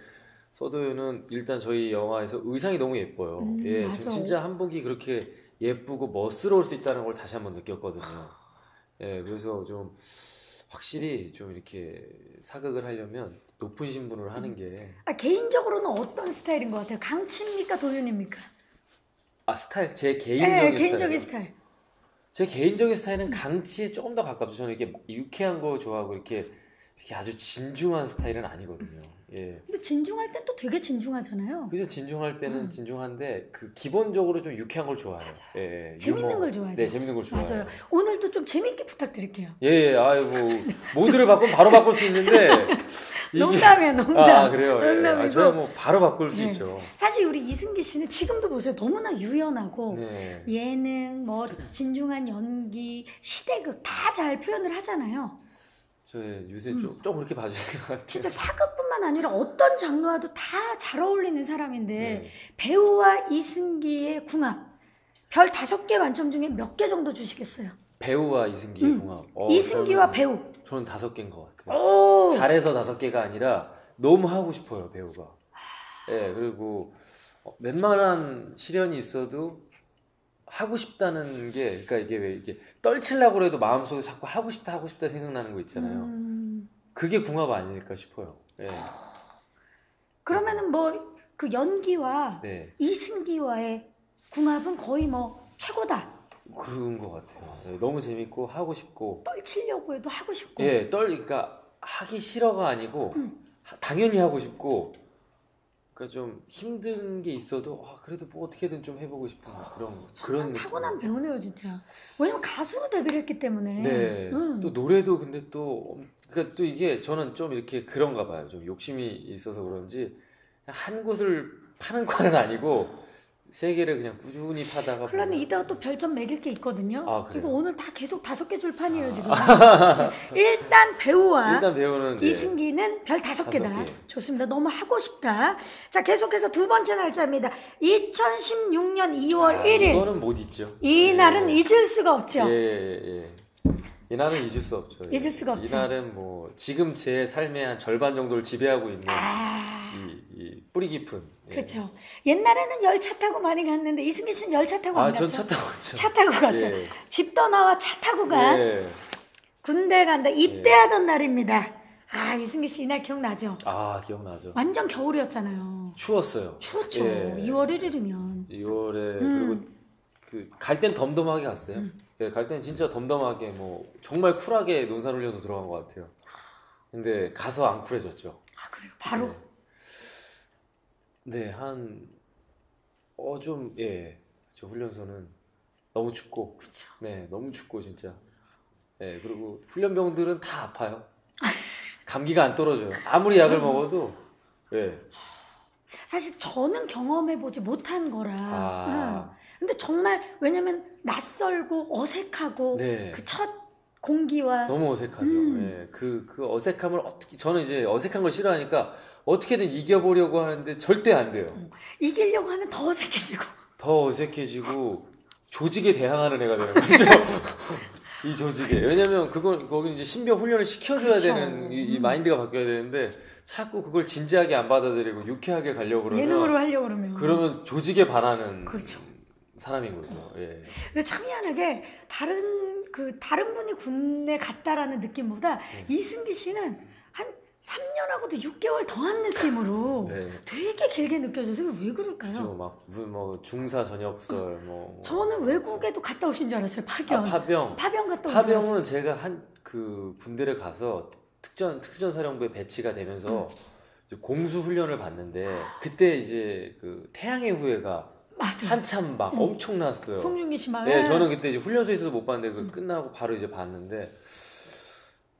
서도윤은 일단 저희 영화에서 의상이 너무 예뻐요. 음, 예. 맞아. 지금 진짜 한복이 그렇게 예쁘고 멋스러울 수 있다는 걸 다시 한번 느꼈거든요. 예. 그래서 좀 확실히 좀 이렇게 사극을 하려면 높은 신분으로 하는 게 아, 개인적으로는 어떤 스타일인 것 같아요? 강치입니까? 도윤입니까? 아, 스타일 제 네, 개인적인 개인적인 스타일. 제 개인적인 스타일은 강치에 조금 더 가깝죠. 저는 이렇게 유쾌한 거 좋아하고 이렇게 이렇게 아주 진중한 스타일은 아니거든요. 예. 근데 진중할 땐 또 되게 진중하잖아요. 그래서 진중할 때는 음. 진중한데 그 기본적으로 좀 유쾌한 걸 좋아해요. 예, 예. 재밌는 유머. 걸 좋아하죠. 네, 재밌는 걸 좋아해요. 맞아요. 오늘도 좀 재밌게 부탁드릴게요. 예, 예. 아이고 모드를 바꾸면 바로 바꿀 수 있는데 농담이에요, 농담. 아, 그래요. 예. 농담이고. 아, 저야 뭐 바로 바꿀 수 네. 있죠. 사실 우리 이승기 씨는 지금도 보세요. 너무나 유연하고 네. 예능, 뭐 진중한 연기, 시대극 다 잘 표현을 하잖아요. 저 요새 좀, 좀 그렇게 봐주시는 것 같아요. 음. 진짜 사극뿐만 아니라 어떤 장르와도 다 잘 어울리는 사람인데 네. 배우와 이승기의 궁합 별 다섯 개 만점 중에 몇 개 정도 주시겠어요? 배우와 이승기의 음. 궁합. 어, 이승기와 저는- 배우. 저는 다섯 개인 것 같아요. 오. 잘해서 다섯 개가 아니라 너무 하고 싶어요 배우가. 예 그리고 어, 웬만한 시련이 있어도 하고 싶다는 게 그러니까 이게 왜 이게 떨치려고 해도 마음속에 자꾸 하고 싶다 하고 싶다 생각나는 거 있잖아요. 음, 그게 궁합 아닐까 싶어요. 예. 그러면은 뭐 그 연기와 네 이승기와의 궁합은 거의 뭐 최고다. 그런 것 같아요. 예, 너무 재밌고 하고 싶고 떨치려고 해도 하고 싶고. 예 떨 그러니까 하기 싫어가 아니고 음. 하- 당연히 하고 싶고 그러니까 좀 힘든 게 있어도 아, 그래도 뭐 어떻게든 좀 해보고 싶은 그런 그런 참 느낌. 타고난 배우네요 진짜. 왜냐면 가수로 데뷔를 했기 때문에. 네. 음. 또 노래도 근데 또 엄- 그러니까 또 이게 저는 좀 이렇게 그런가 봐요. 좀 욕심이 있어서 그런지 한 곳을 파는 과는 아니고 세 개를 그냥 꾸준히 파다가. 보면- 이따가 또 별점 매길 게 있거든요. 아? 이거 오늘 다 계속 다섯 개 줄 판이에요, 지금. 일단 배우와 일단 배우는 네. 이승기는 별 다섯 개다. 개. 좋습니다. 너무 하고 싶다. 자, 계속해서 두 번째 날짜입니다. 2016년 2월 아, 1일. 이거는 못 잊죠. 이 날은 예. 잊을 수가 없죠. 예, 예, 예. 이날은 잊을 수 없죠. 예. 잊을 수가 없죠. 이날은 뭐 지금 제 삶의 한 절반 정도를 지배하고 있는 아, 이, 이 뿌리 깊은. 예. 그렇죠. 옛날에는 열차 타고 많이 갔는데 이승기 씨는 열차 타고 안 아, 갔죠? 전차 타고 갔죠. 차 타고 갔어요. 예. 집 떠나와 차 타고 간 예. 군대 간다. 입대하던 날입니다. 아, 이승기 씨 이날 기억나죠? 아, 기억나죠. 완전 겨울이었잖아요. 추웠어요. 추웠죠. 예. 2월 1일이면. 2월에 음. 그리고 그 갈 땐 덤덤하게 갔어요. 예, 갈 땐 진짜 덤덤하게 뭐 정말 쿨하게 논산 훈련소 들어간 것 같아요. 근데 가서 안 쿨해졌죠. 아, 그래요. 바로. 네, 한 어 좀 예, 저 훈련소는 너무 춥고, 그렇죠. 네, 너무 춥고 진짜. 예, 그리고 훈련병들은 다 아파요. 감기가 안 떨어져요. 아무리 약을 먹어도 예. 사실 저는 경험해 보지 못한 거라. 아. 응. 근데 정말 왜냐면 낯설고 어색하고 네. 그첫 공기와 너무 어색하죠. 음. 예, 그, 그 어색함을 어떻게, 저는 이제 어색한 걸 싫어하니까 어떻게든 이겨보려고 하는데 절대 안 돼요. 이기려고 하면 더 어색해지고. 더 어색해지고 조직에 대항하는 애가 되는 거죠. 이 조직에. 왜냐면 그건, 거기 이제 신병 훈련을 시켜줘야 그쵸. 되는 이, 이 음. 마인드가 바뀌어야 되는데 자꾸 그걸 진지하게 안 받아들이고 유쾌하게 가려고 그러면 예능으로 하려고 그러면. 그러면 조직에 반하는 그렇죠. 사람인 거죠. 예. 근데 참 희한하게 다른 그 다른 분이 군에 갔다라는 느낌보다 네. 이승기 씨는 한 3년하고도 6개월 더한 느낌으로 네. 되게 길게 느껴져서 왜 그럴까요? 그죠. 막, 뭐, 중사 전역설, 뭐. 저는 외국에도 갔다 오신 줄 알았어요. 파견. 아, 파병. 파병 갔다 알았어요. 파병은 제가 한 그 군대를 가서 특전 특수전 사령부에 배치가 되면서 음. 이제 공수 훈련을 받는데 그때 이제 그 태양의 후예가 맞아. 한참 막 음. 엄청났어요. 송중기 씨 말. 네, 저는 그때 이제 훈련소에서도 못 봤는데 음. 그 끝나고 바로 이제 봤는데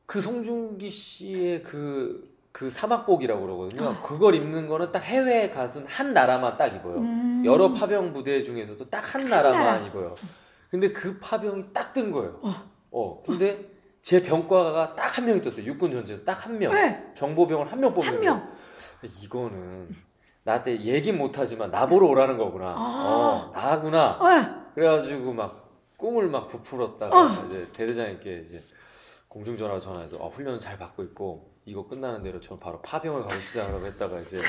그 송중기 씨의 그, 그 사막복이라고 그러거든요. 그걸 입는 거는 딱 해외에 가서 한 나라만 딱 입어요. 음. 여러 파병 부대 중에서도 딱 한 나라만 나라. 입어요. 근데 그 파병이 딱 뜬 거예요. 어. 근데 제 병과가 딱 한 명이 떴어요. 육군 전체에서 딱 한 명. 네. 정보병을 한 명 뽑는 한 거예요. 명. 이거는 나한테 얘긴 못하지만 나보러 오라는 거구나. 아. 어, 나구나. 어. 그래가지고 막 꿈을 막 부풀었다가 어. 이제 대대장님께 이제 공중전화로 전화해서 아, 훈련은 잘 받고 있고 이거 끝나는 대로 저는 바로 파병을 가고 싶다고 했다가 이제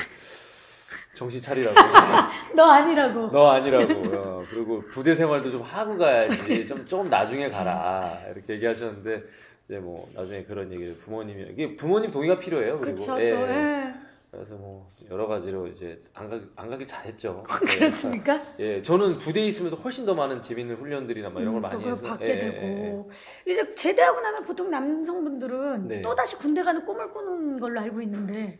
정신 차리라고. 너 아니라고. 너 아니라고. 어, 그리고 부대 생활도 좀 하고 가야지. 좀 조금 나중에 가라. 이렇게 얘기하셨는데 이제 뭐 나중에 그런 얘기를 부모님이 이게 부모님 동의가 필요해요 그리고. 그쵸, 또, 예, 예. 그래서 뭐 여러 가지로 이제 안, 가, 안 가길 잘했죠 예. 그렇습니까? 예, 저는 부대에 있으면서 훨씬 더 많은 재밌는 훈련들이나 막 이런 걸 음, 많이 해서 받게 예, 되고 이제 제대하고 나면 보통 남성분들은 네. 또 다시 군대 가는 꿈을 꾸는 걸로 알고 있는데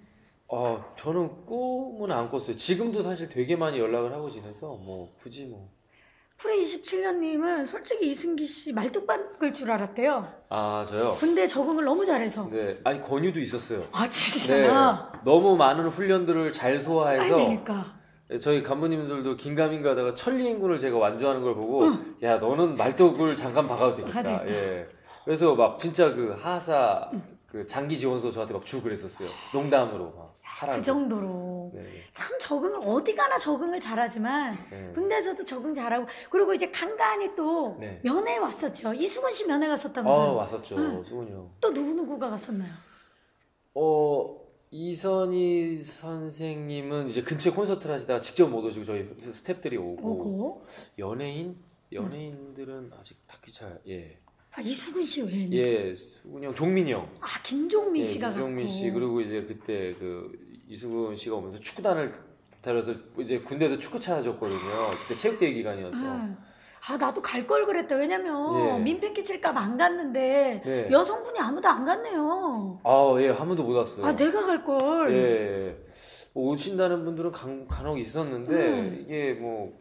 어, 저는 꿈은 안 꿨어요. 지금도 사실 되게 많이 연락을 하고 지내서 뭐 굳이 뭐. 프레 27년님은 솔직히 이승기 씨 말뚝박을 줄 알았대요. 아, 저요. 군대 적응을 너무 잘해서. 네, 아니 권유도 있었어요. 아 네, 진짜. 너무 많은 훈련들을 잘 소화해서 그러니까. 저희 간부님들도 긴가민가 하다가 천리행군을 제가 완주하는 걸 보고 야 너는 말뚝을 잠깐 박아도 되겠다. 하니까. 예. 그래서 막 진짜 그 하사 그 장기 지원소 저한테 막 주고 그랬었어요. 농담으로 막 하라고. 그 정도로 네. 참 적응을 어디 가나 적응을 잘하지만 네. 군대에서도 적응 잘하고 그리고 이제 간간히 또 네. 면회 왔었죠. 이수근 씨 면회 어 갔었다면서요. 왔었죠, 응. 수근이 형. 또 누구 누구가 갔었나요? 어 이선희 선생님은 이제 근처에 콘서트를 하시다가 직접 못 오시고 저희 스탭들이 오고 오고 연예인 연예인들은 아직 딱히 잘 예 아 이수근 씨 외에는 예, 수근이 형, 종민이 형, 아 김종민 예, 씨가 김종민 갔고. 씨 그리고 이제 그때 그 이수근 씨가 오면서 축구단을 다려서 이제 군대에서 축구 찾아줬거든요. 그때 체육대회 기간이어서 응. 아 나도 갈 걸 그랬다. 왜냐면 예. 민폐 끼칠까 봐 안 갔는데 네. 여성분이 아무도 안 갔네요. 아, 예, 한 번도 못 왔어요. 아 내가 갈 걸. 예. 뭐 오신다는 분들은 간, 간혹 있었는데 음. 이게 뭐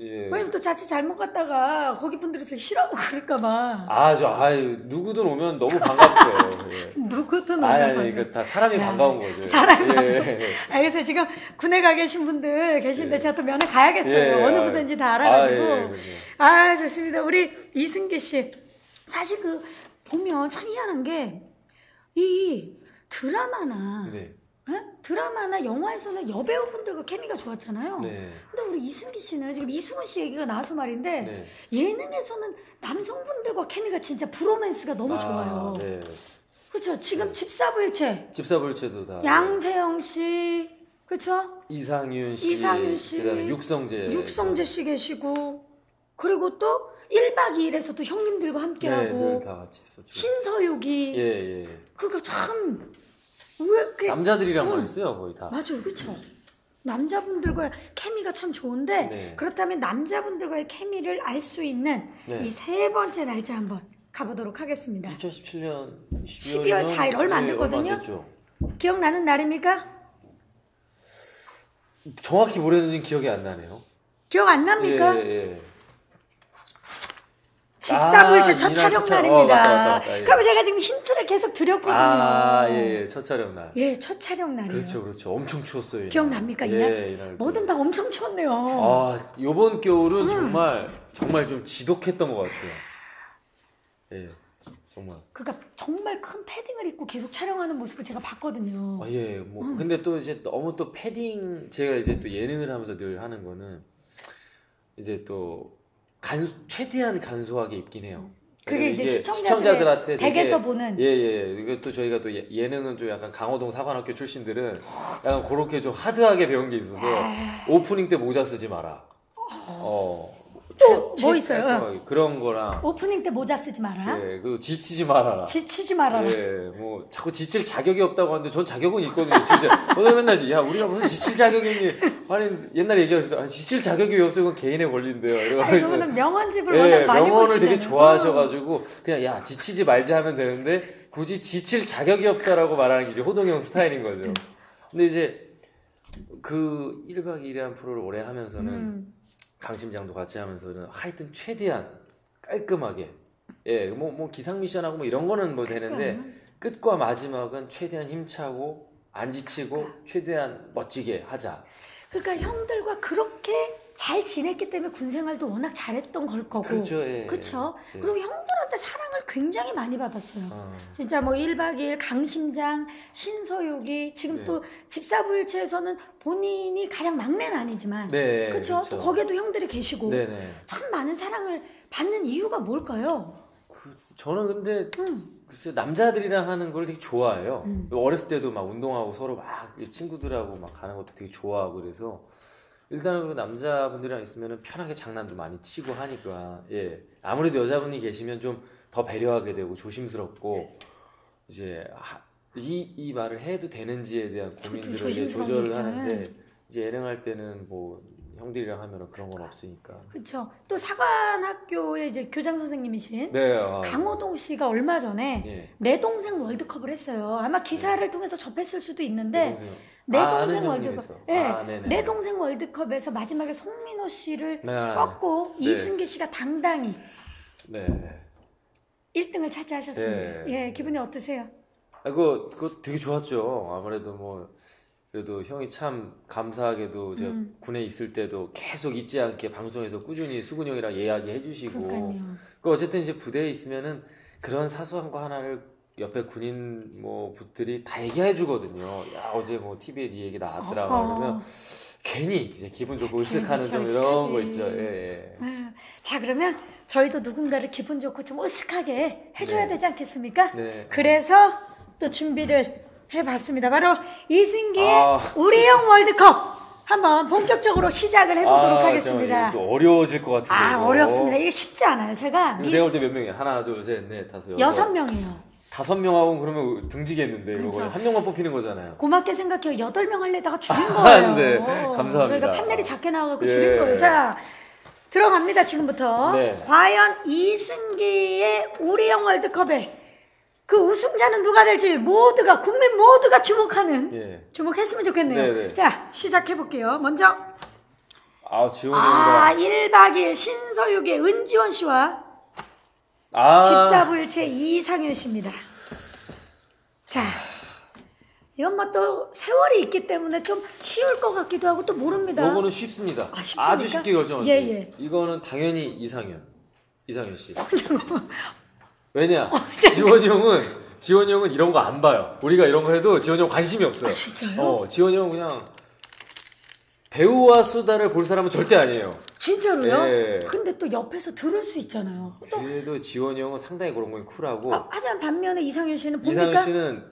예. 왜냐면 또 자칫 잘못 갔다가 거기 분들이 되게 싫어하고 그럴까 봐. 아, 저, 아유, 누구든 오면 너무 반갑죠. 예. 누구든 아니, 오는 아니, 거예요. 그다 사람이 야, 반가운 거죠. 사람이 예. 알겠어요. 지금 군에 가 계신 분들 계신데 예. 제가 또 면회 가야겠어요. 예, 어느. 부대인지 다 알아가지고. 아, 예. 아, 좋습니다. 우리 이승기 씨. 사실 그, 보면 참 희한한 게, 이 드라마나, 네. 예? 드라마나 영화에서는 여배우분들과 케미가 좋았잖아요. 네. 근데 우리 이승기 씨는 지금 이승훈 씨 얘기가 나와서 말인데, 네. 예능에서는 남성분들과 케미가 진짜 브로맨스가 너무 아, 좋아요. 네. 그렇죠. 지금 집사부일체, 집사불체도 다. 양세형 씨, 그렇죠? 이상윤 씨. 이상윤 씨. 그다음에 육성재. 육성재 씨 계시고 그리고 또 1박 2일에서도 형님들과 네, 함께하고 늘다 같이 있었죠. 신서유기 예, 예. 그거 참 왜 이렇게 남자들이랑 응. 많이 써요, 거의 다. 맞아요 그렇죠 남자분들과의 케미가 참 좋은데 네. 그렇다면 남자분들과의 케미를 알 수 있는 네. 이세 번째 날짜 한번 가보도록 하겠습니다 2017년 12월 4일 얼마 안 됐거든요? 됐죠. 기억나는 날입니까? 정확히 모르는지 기억이 안 나네요. 기억 안 납니까? 예, 예. 집사불체 아, 첫 촬영. 날입니다 어, 맞다, 맞다, 맞다, 예. 그리고 제가 지금 힌트를 계속 드렸거든요 아, 예, 예. 첫 촬영 날. 예, 첫 촬영 날이에요. 그렇죠, 그렇죠. 엄청 추웠어요. 이날. 기억납니까, 이날? 예, 이날. 뭐든 다 엄청 추웠네요. 아, 요번 겨울은 음. 정말 정말 좀 지독했던 것 같아요. 예, 정말. 그러니까 정말 큰 패딩을 입고 계속 촬영하는 모습을 제가 봤거든요. 아, 예, 뭐 음. 근데 또 이제 너무 또 패딩 제가 이제 또 예능을 하면서 늘 하는 거는 이제 또 간 최대한 간소하게 입긴 해요. 그게 이제 시청자들한테 댁에서 되게- 보는 예, 예. 이것도 저희가 또 예- 예능은 좀 약간 강호동 사관학교 출신들은 약간 그렇게 좀 하드하게 배운 게 있어서 오프닝 때 모자 쓰지 마라. 어. 또 최- 뭐 최- 있어요? 깔끔하게 그런 거랑 오프닝 때 모자 쓰지 마라. 예, 그 지치지 말아라. 지치지 말아라. 예, 뭐 자꾸 지칠 자격이 없다고 하는데 전 자격은 있거든요. 진짜. 오늘 맨날 야 우리가 무슨 지칠 자격이 있니? 아니 옛날에 얘기하시던 아니, 지칠 자격이 없어 그건 개인의 권리인데요. 아, 이거는 명언집을 워낙 예, 많이 명언을 되게. 좋아하셔가지고 그냥 야 지치지 말자 하면 되는데 굳이 지칠 자격이 없다라고 말하는 게 이제 호동형 스타일인 거죠. 근데 이제 그 1박 2일이라는 프로를 오래 하면서는 음. 강심장도 같이 하면서는 하여튼 최대한 깔끔하게 예 뭐뭐 기상 미션하고 뭐 이런 거는 뭐 되는데 음. 끝과 마지막은 최대한 힘차고 안 지치고 최대한 멋지게 하자. 그러니까 형들과 그렇게 잘 지냈기 때문에 군 생활도 워낙 잘했던 걸 거고. 그렇죠. 예. 그렇죠. 예. 그리고 형들한테 사랑을 굉장히 많이 받았어요. 어. 진짜 뭐 1박 2일 강심장, 신서유기, 지금 네. 또 집사부일체에서는 본인이 가장 막내는 아니지만 네. 그렇죠. 또 거기에도 형들이 계시고 네네. 참 많은 사랑을 받는 이유가 뭘까요? 그, 저는 근데 음. 글쎄 남자들이랑 하는 걸 되게 좋아해요. 음. 어렸을 때도 막 운동하고 서로 막 친구들하고 막 가는 것도 되게 좋아하고 그래서 일단은 남자분들이랑 있으면 편하게 장난도 많이 치고 하니까 예 아무래도 여자분이 계시면 좀 더 배려하게 되고 조심스럽고 이제 하- 이, 이 말을 해도 되는지에 대한 고민들을 이제 조절을. 하는데 이제 예능할 때는 뭐 형들이랑 하면 그런 건 없으니까 그렇죠. 또 사관학교의 이제 교장 선생님이신 네 아, 강호동 씨가 얼마 전에 예. 내 동생 월드컵을 했어요. 아마 기사를 통해서 접했을 수도 있는데. 내 아, 동생 월드컵. 예. 아. 내 동생 월드컵에서 마지막에 송민호 씨를 네. 꺾고 네. 이승기 씨가 당당히 네. 1등을 차지하셨습니다. 네. 예, 기분이 어떠세요? 아, 그거, 그거 되게 좋았죠. 아무래도 뭐, 그래도 형이 참 감사하게도 제가 음. 군에 있을 때도 계속 잊지 않게 방송에서 꾸준히 수근 형이랑 이야기 해주시고. 그 어쨌든 이제 부대에 있으면은 그런 사소한 거 하나를 옆에 군인 뭐 분들이 다 얘기해 주거든요. 야, 어제 뭐 TV에 네 얘기 나왔더라. 막 어. 그러면 괜히 이제 기분 좋고 으쓱하는 좀 이런 거. 있죠. 예, 예. 예. 자, 그러면 저희도 누군가를 기분 좋고 좀 으쓱하게 해줘야 네. 되지 않겠습니까? 네. 그래서 또 준비를 해봤습니다. 바로 이승기의 아. 우리 형 월드컵 한번 본격적으로 시작을 해보도록 아, 하겠습니다. 이거 또 어려워질 것 같은데. 아, 이거. 어렵습니다. 이게 쉽지 않아요. 제가 이거 미- 제가 볼 때 몇 명이야? 하나, 둘, 셋, 넷, 다섯, 여섯. 여섯 명이에요. 다섯 명하고 그러면 등지겠는데 이거 그렇죠. 거의 한 명만 뽑히는 거잖아요. 고맙게 생각해요. 여덟 명 할래다가 줄인 거예요. 네, 감사합니다. 저희가 판넬이 작게 나와갖고 예. 줄인 거예요. 자, 들어갑니다. 지금부터. 네. 과연 이승기의 우리 형 월드컵에 그 우승자는 누가 될지 모두가 국민 모두가 주목하는 예. 주목했으면 좋겠네요. 네, 네. 자, 시작해 볼게요. 먼저 아 지원이 아, 형이랑 1박 2일 신서유기의 은지원 씨와 아 집사부일체 이상윤 씨입니다. 자, 이건 뭐 또 세월이 있기 때문에 좀 쉬울 것 같기도 하고 또 모릅니다. 요거는 쉽습니다. 아, 쉽습니까? 주 쉽게 결정하세요. 예, 예. 이거는 당연히 이상현, 이상현 씨. 어, 왜냐? 지원이 형은 지원이 형은 이런 거 안 봐요. 우리가 이런 거 해도 지원이 형 관심이 없어요. 아, 진짜요? 어, 지원이 형은 그냥 배우와 수다를 볼 사람은 절대 아니에요. 진짜로요? 예. 근데 또 옆에서 들을 수 있잖아요. 또, 그래도 지원이 형은 상당히 그런 거에 쿨하고 아, 하지만 반면에 이상윤 씨는 보니까 이상현 씨는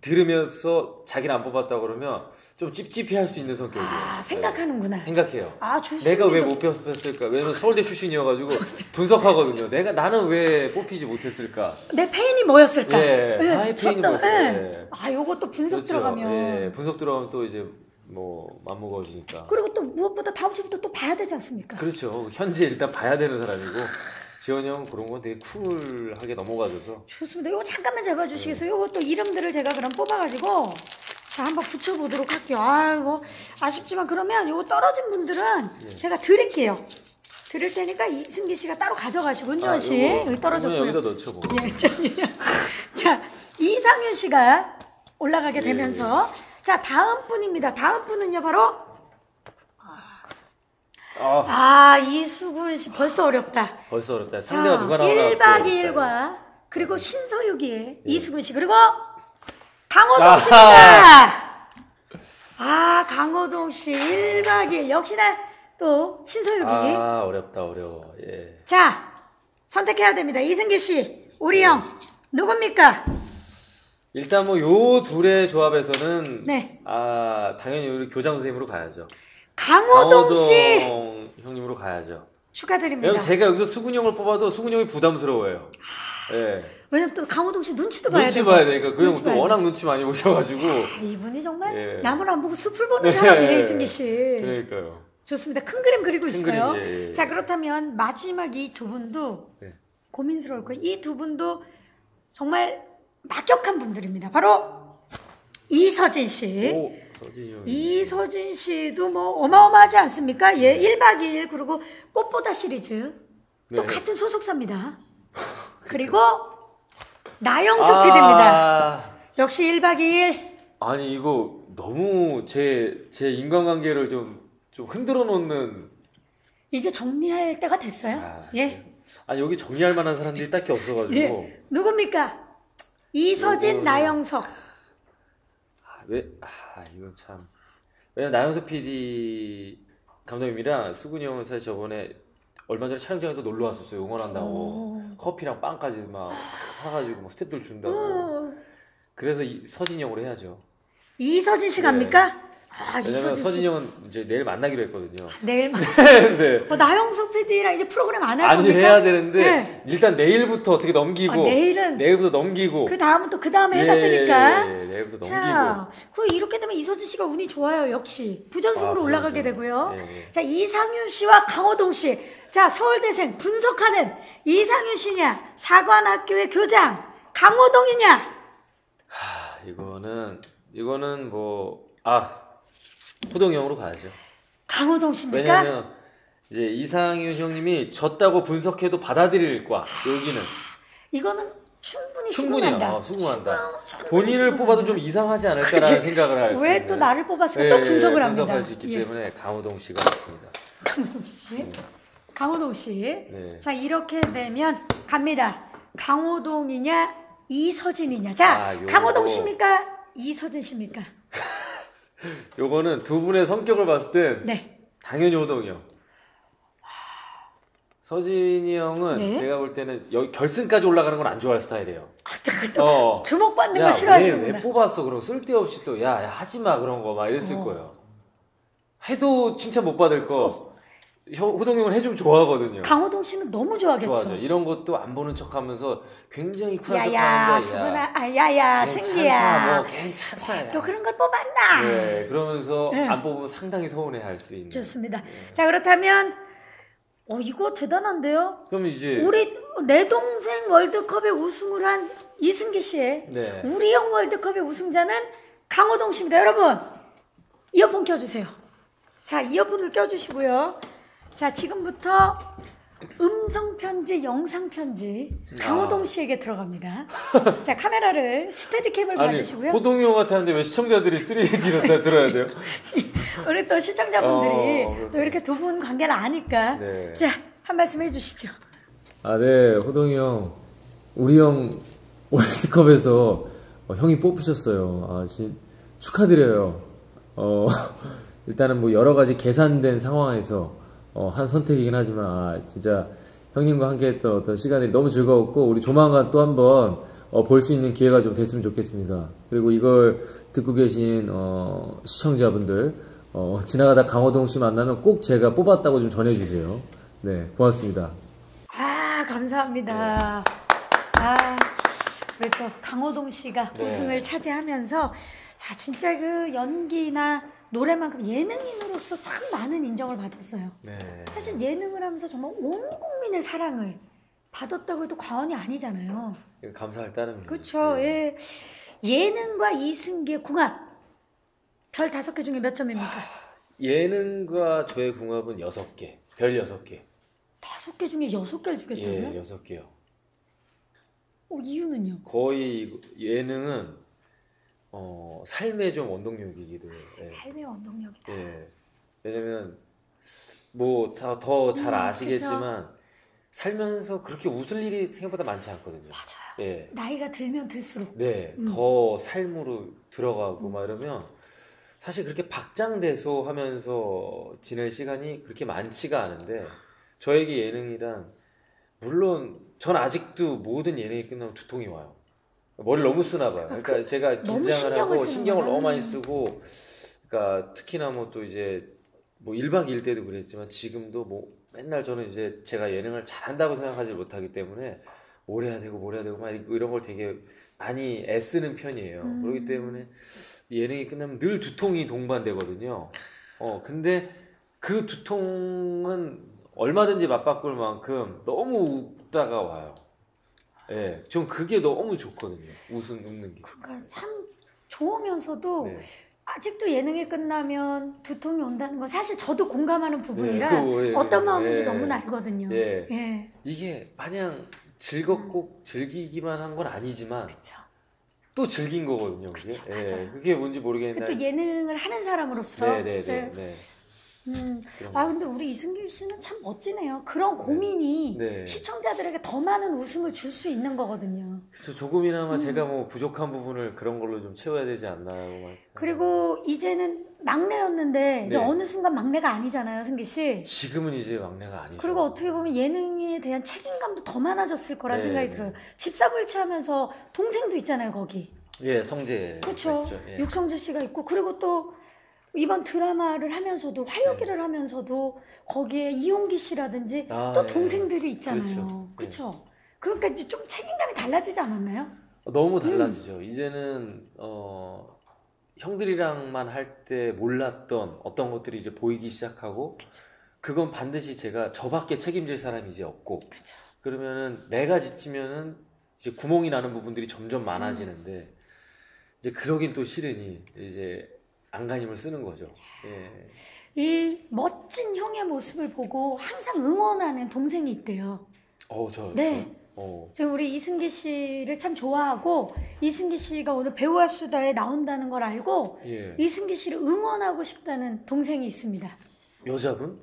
들으면서 자기를 안 뽑았다 그러면 좀 찝찝해할 수 있는 성격이에요. 아, 생각하는구나. 네. 생각해요. 아, 좋습니다. 내가 왜 못 뽑혔을까? 왜냐면 서울대 출신이어가지고 분석하거든요. 내가 나는 왜 뽑히지 못했을까? 내 페인이 뭐였을까? 예, 나의 페인이 쳤던- 뭐였을까? 예. 예. 아, 요것도 분석 들어가면. 예, 분석 들어가면 또 이제 뭐 맘먹어지니까. 그리고 또 무엇보다 다음 주부터 또 봐야 되지 않습니까? 그렇죠. 현재 일단 봐야 되는 사람이고 지원이 형 그런 건 되게 쿨하게 넘어가줘서 좋습니다. 이거 잠깐만 잡아주시겠어요? 이거 또 이름들을 제가 그럼 뽑아가지고 자 한번 붙여보도록 할게요. 아이고 아쉽지만 그러면 이거 떨어진 분들은 예. 제가 드릴게요. 드릴 테니까 이승기 씨가 따로 가져가시고 은지원 씨 요거 여기 떨어졌고요. 여기다 넣죠 뭐. 예, 자, 자 이상윤 씨가 올라가게 예, 되면서 자 다음 분입니다. 다음 분은요 바로 아아 이수근 씨 벌써 어렵다. 벌써 어렵다. 상대가 누가 나오나. 1박 또 어렵다. 2일과 그리고 예. 신서유기의 이수근 씨 그리고 강호동. 씨입니다. 아 강호동 씨 1박 2일 역시나 또 신서유기. 아 어렵다 어려워. 예. 자 선택해야 됩니다. 이승기 씨 우리 형 누굽니까? 일단 뭐 요 둘의 조합에서는 네. 아 당연히 우리 교장 선생님으로 가야죠. 강호동 씨 형님으로 가야죠. 축하드립니다. 왜냐면 제가 여기서 수근 형을 뽑아도 수근 형이 부담스러워요. 예. 왜냐면 또 강호동 씨 눈치도 봐야 눈치. 봐야 되니까 그 형 또 워낙 눈치 많이 보셔가지고. 아, 이분이 정말 예. 남을 안 보고 숲을 보는 사람이네 예. 이승기 씨. 그러니까요. 좋습니다. 큰 그림 그리고 큰 있어요. 그림, 예, 예. 자, 그렇다면 마지막 이 두 분도 네. 고민스러울 거예요. 이 두 분도 정말 막역한 분들입니다. 바로 이서진 씨. 오, 서진이. 이서진 씨도 뭐 어마어마하지 않습니까? 예, 1박 2일 그리고 꽃보다 시리즈. 또 네. 같은 소속사입니다. 그리고 나영석 PD입니다. 역시 1박 2일. 아니 이거 너무 제 제 인간관계를 좀 좀 흔들어 놓는 이제 정리할 때가 됐어요. 아, 예. 아니 여기 정리할 만한 사람들이 딱히 없어가지고 예. 누굽니까? 이서진, 요거는- 나영석. 아, 왜, 아, 이건 참. 왜냐면 나영석 PD 감독님이랑 수근이 형은 사실 저번에 얼마 전에 촬영장에도 놀러 왔었어요. 응원한다고. 커피랑 빵까지 막 사가지고 뭐 스태프들 준다고. 어. 그래서 이, 서진이 형으로 해야죠. 이서진 씨 네. 갑니까? 아, 왜냐면. 서진이 형은 이제 내일 만나기로 했거든요. 내일 만 네. 뭐 나영석 PD랑 이제 프로그램 안할 아니 겁니까? 해야 되는데 네. 일단 내일부터 어떻게 넘기고 아, 내일은 내일부터 넘기고 그 다음은 또 그 다음에 예, 해야 되니까. 예, 예, 내일부터 넘기고 자, 그 이렇게 되면 이서진 씨가 운이 좋아요. 역시 부전승으로 아, 올라가게. 되고요. 예, 예. 자, 이상윤 씨와 강호동 씨. 자, 서울대생 분석하는 이상윤 씨냐, 사관학교의 교장 강호동이냐. 아, 이거는 이거는 뭐 아 호동형으로 가야죠. 강호동 씨입니까? 왜냐면 이제 이상윤 형님이 졌다고 분석해도 받아들일 거야. 여기는 이거는 충분히 충분히요. 어, 수긍한다. 충분히 본인을 수긍한다. 뽑아도 좀 이상하지 않을까라는 그치. 생각을 할 수. 왜 있는. 또 나를 뽑았을까? 예, 또 예, 분석을 합니다. 분석할 수 있기 예. 때문에 강호동 씨가 맞습니다. 강호동 씨. 강호동 씨. 네. 자, 이렇게 되면 갑니다. 강호동이냐, 이서진이냐. 자, 아. 강호동 씨입니까? 이서진 씨입니까? 요거는 두 분의 성격을 봤을 땐 네. 당연히 호동이 형. 서진이 형은 네. 제가 볼 때는 여- 결승까지 올라가는 건안 좋아할 스타일이에요. 아, 또, 또 어. 주목받는 야, 거 왜, 싫어하시는구나. 왜 뽑았어? 그럼 쓸데없이 또, 야, 야, 하지 마. 그런 거 막 이랬을 어. 거예요. 해도 칭찬 못 받을 거, 형, 호동이 형은 해주면 좋아하거든요. 강호동 씨는 너무 좋아하겠죠. 좋아하죠. 이런 것도 안 보는 척 하면서 굉장히 쿨한 척 야야, 하는데, 수근아, 아, 야야, 괜찮다, 승기야. 뭐, 괜찮다. 야. 또 그런 걸 뽑았나? 네, 그러면서 네. 안 뽑으면 상당히 서운해 할 수 있는. 좋습니다. 자, 그렇다면, 어, 이거 대단한데요? 그럼 이제, 우리 내 동생 월드컵에 우승을 한 이승기 씨의 네. 우리 형 월드컵의 우승자는 강호동 씨입니다. 여러분, 이어폰 껴주세요. 자, 이어폰을 껴주시고요. 자, 지금부터 음성 편지, 영상 편지 강호동 씨에게 들어갑니다. 자, 카메라를 스테디캠을 아니, 봐주시고요. 호동이 형 같았는데 왜 시청자들이 3D로 다 들어야 돼요? 우리 또 시청자분들이 어. 또 이렇게 두 분 관계를 아니까. 네. 자, 한 말씀 해주시죠. 아, 네, 호동이 형. 우리 형 월드컵에서 어, 형이 뽑히셨어요. 아, 진, 축하드려요. 어, 일단은 뭐 여러 가지 계산된 상황에서 어, 한 선택이긴 하지만, 아, 진짜 형님과 함께 했던 어떤 시간들이 너무 즐거웠고, 우리 조만간 또 한번 어, 볼 수 있는 기회가 좀 됐으면 좋겠습니다. 그리고 이걸 듣고 계신 어, 시청자분들, 어, 지나가다 강호동 씨 만나면 꼭 제가 뽑았다고 좀 전해주세요. 네, 고맙습니다. 아, 감사합니다. 아, 우리 또 강호동 씨가 네. 우승을 차지하면서 자, 진짜 그 연기나 노래만큼 예능인으로서 참 많은 인정을 받았어요. 네. 사실 예능을 하면서 정말 온 국민의 사랑을 받았다고 해도 과언이 아니잖아요. 감사할 따름입니다. 그렇죠. 네. 예. 예능과 이승기의 궁합. 별 다섯 개 중에 몇 점입니까? 예능과 저의 궁합은 여섯 개, 별 여섯 개. 다섯 개 중에 여섯 개를 주겠다고요? 예, 여섯 개요. 어, 이유는요? 거의 예능은 어, 삶의 좀 원동력이기도 해요. 예. 삶의 원동력이다. 예. 왜냐면 뭐더잘 음, 아시겠지만 살면서 그렇게 웃을 일이 생각보다 많지 않거든요. 맞아요. 예. 나이가 들면 들수록 네, 음. 더 삶으로 들어가고 막 이러면 사실 그렇게 박장대소 하면서 지낼 시간이 그렇게 많지가 않은데 저에게 예능이란 물론 전 아직도 모든 예능이 끝나면 두통이 와요. 머리 를 너무 쓰나 봐요. 그러니까 제가 너무 긴장을 하고 신경을. 너무 많이 음. 쓰고 그러니까 특히나 뭐 또 이제 뭐 1박 2일 때도 그랬지만 지금도 뭐 맨날 저는 이제 제가 예능을 잘한다고 생각하지 못하기 때문에 뭘 해야 되고 뭘 해야 되고 막 이런 걸 되게 많이 애쓰는 편이에요. 음. 그렇기 때문에 예능이 끝나면 늘 두통이 동반되거든요. 어, 근데 그 두통은 얼마든지 맞바꿀 만큼 너무 웃다가 와요. 예, 전 그게 너무 좋거든요. 웃음, 웃는 게. 그러니까 참 좋으면서도 네. 아직도 예능이 끝나면 두통이 온다는 건 사실 저도 공감하는 부분이라 네, 그거, 예, 어떤 예, 마음인지 예. 너무나 알거든요. 예. 예. 이게 마냥 즐겁고 즐기기만 한 건 아니지만 그렇죠. 또 즐긴 거거든요. 그게. 그쵸, 예, 맞아요. 그게 뭔지 모르겠는데. 또 예능을 하는 사람으로서 네, 네, 네, 네. 네. 음. 아 근데 우리 이승길 씨는 참 멋지네요. 그런 고민이 네. 시청자들에게 더 많은 웃음을 줄 수 있는 거거든요. 그래서 조금이나마 음. 제가 뭐 부족한 부분을 그런 걸로 좀 채워야 되지 않나. 뭐 그리고 이제는 막내였는데 이제 네. 어느 순간 막내가 아니잖아요, 승기 씨. 지금은 이제 막내가 아니죠. 그리고 어떻게 보면 예능에 대한 책임감도 더 많아졌을 거란 네, 생각이 네. 들어요. 집사부일치하면서 동생도 있잖아요, 거기. 예, 성재. 그렇죠. 예. 육성재 씨가 있고 그리고 또 이번 드라마를 하면서도 화요기를 네. 하면서도 거기에 이용기 씨라든지 아, 또 예. 동생들이 있잖아요. 그렇죠. 그렇죠. 그러니까 이제 좀 책임감이 달라지지 않았나요? 너무 달라지죠. 이제는 어 형들이랑만 할 때 몰랐던 어떤 것들이 이제 보이기 시작하고 그건 반드시 제가 저밖에 책임질 사람이 이제 없고 그렇죠. 그러면은 내가 지치면은 이제 구멍이 나는 부분들이 점점 많아지는데 이제 그러긴 또 싫으니 이제 안간힘을 쓰는 거죠. 예. 이 멋진 형의 모습을 보고 항상 응원하는 동생이 있대요. 어, 저. 네. 저, 어. 제가 우리 이승기 씨를 참 좋아하고 이승기 씨가 오늘 배우와 수다에 나온다는 걸 알고 예. 이승기 씨를 응원하고 싶다는 동생이 있습니다. 여자분?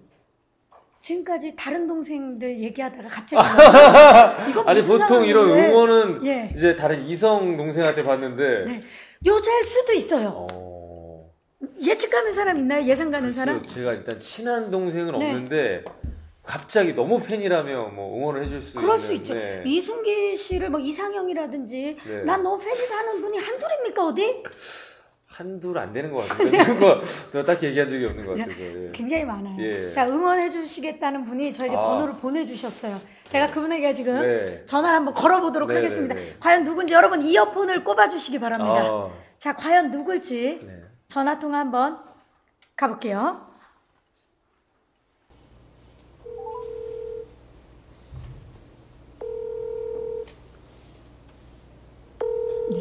지금까지 다른 동생들 얘기하다가 갑자기 이거 아니 보통 이런? 응원은 예. 이제 다른 이성 동생한테 받는데 네. 여자일 수도 있어요. 어. 예측 가는 사람 있나요? 예상 가는 사람? 제가 일단 친한 동생은 네. 없는데 갑자기 너무 팬이라며 뭐 응원을 해줄 수 그럴 있는 수 있죠. 네. 이승기 씨를 뭐 이상형이라든지 네. 난 너무 팬이다 하는 분이 한둘입니까 어디? 한둘 안 되는 것 같은데 그거 저 딱히 얘기한 적이 없는 것 같아서 예. 굉장히 많아요. 예. 자 응원해 주시겠다는 분이 저에게 아. 번호를 보내주셨어요. 제가 그분에게 지금 네. 전화를 한번 걸어보도록 네, 하겠습니다. 네, 네. 과연 누군지 여러분 이어폰을 꼽아주시기 바랍니다. 아, 자 과연 누굴지 네. 전화 통화 한번 가볼게요. 네.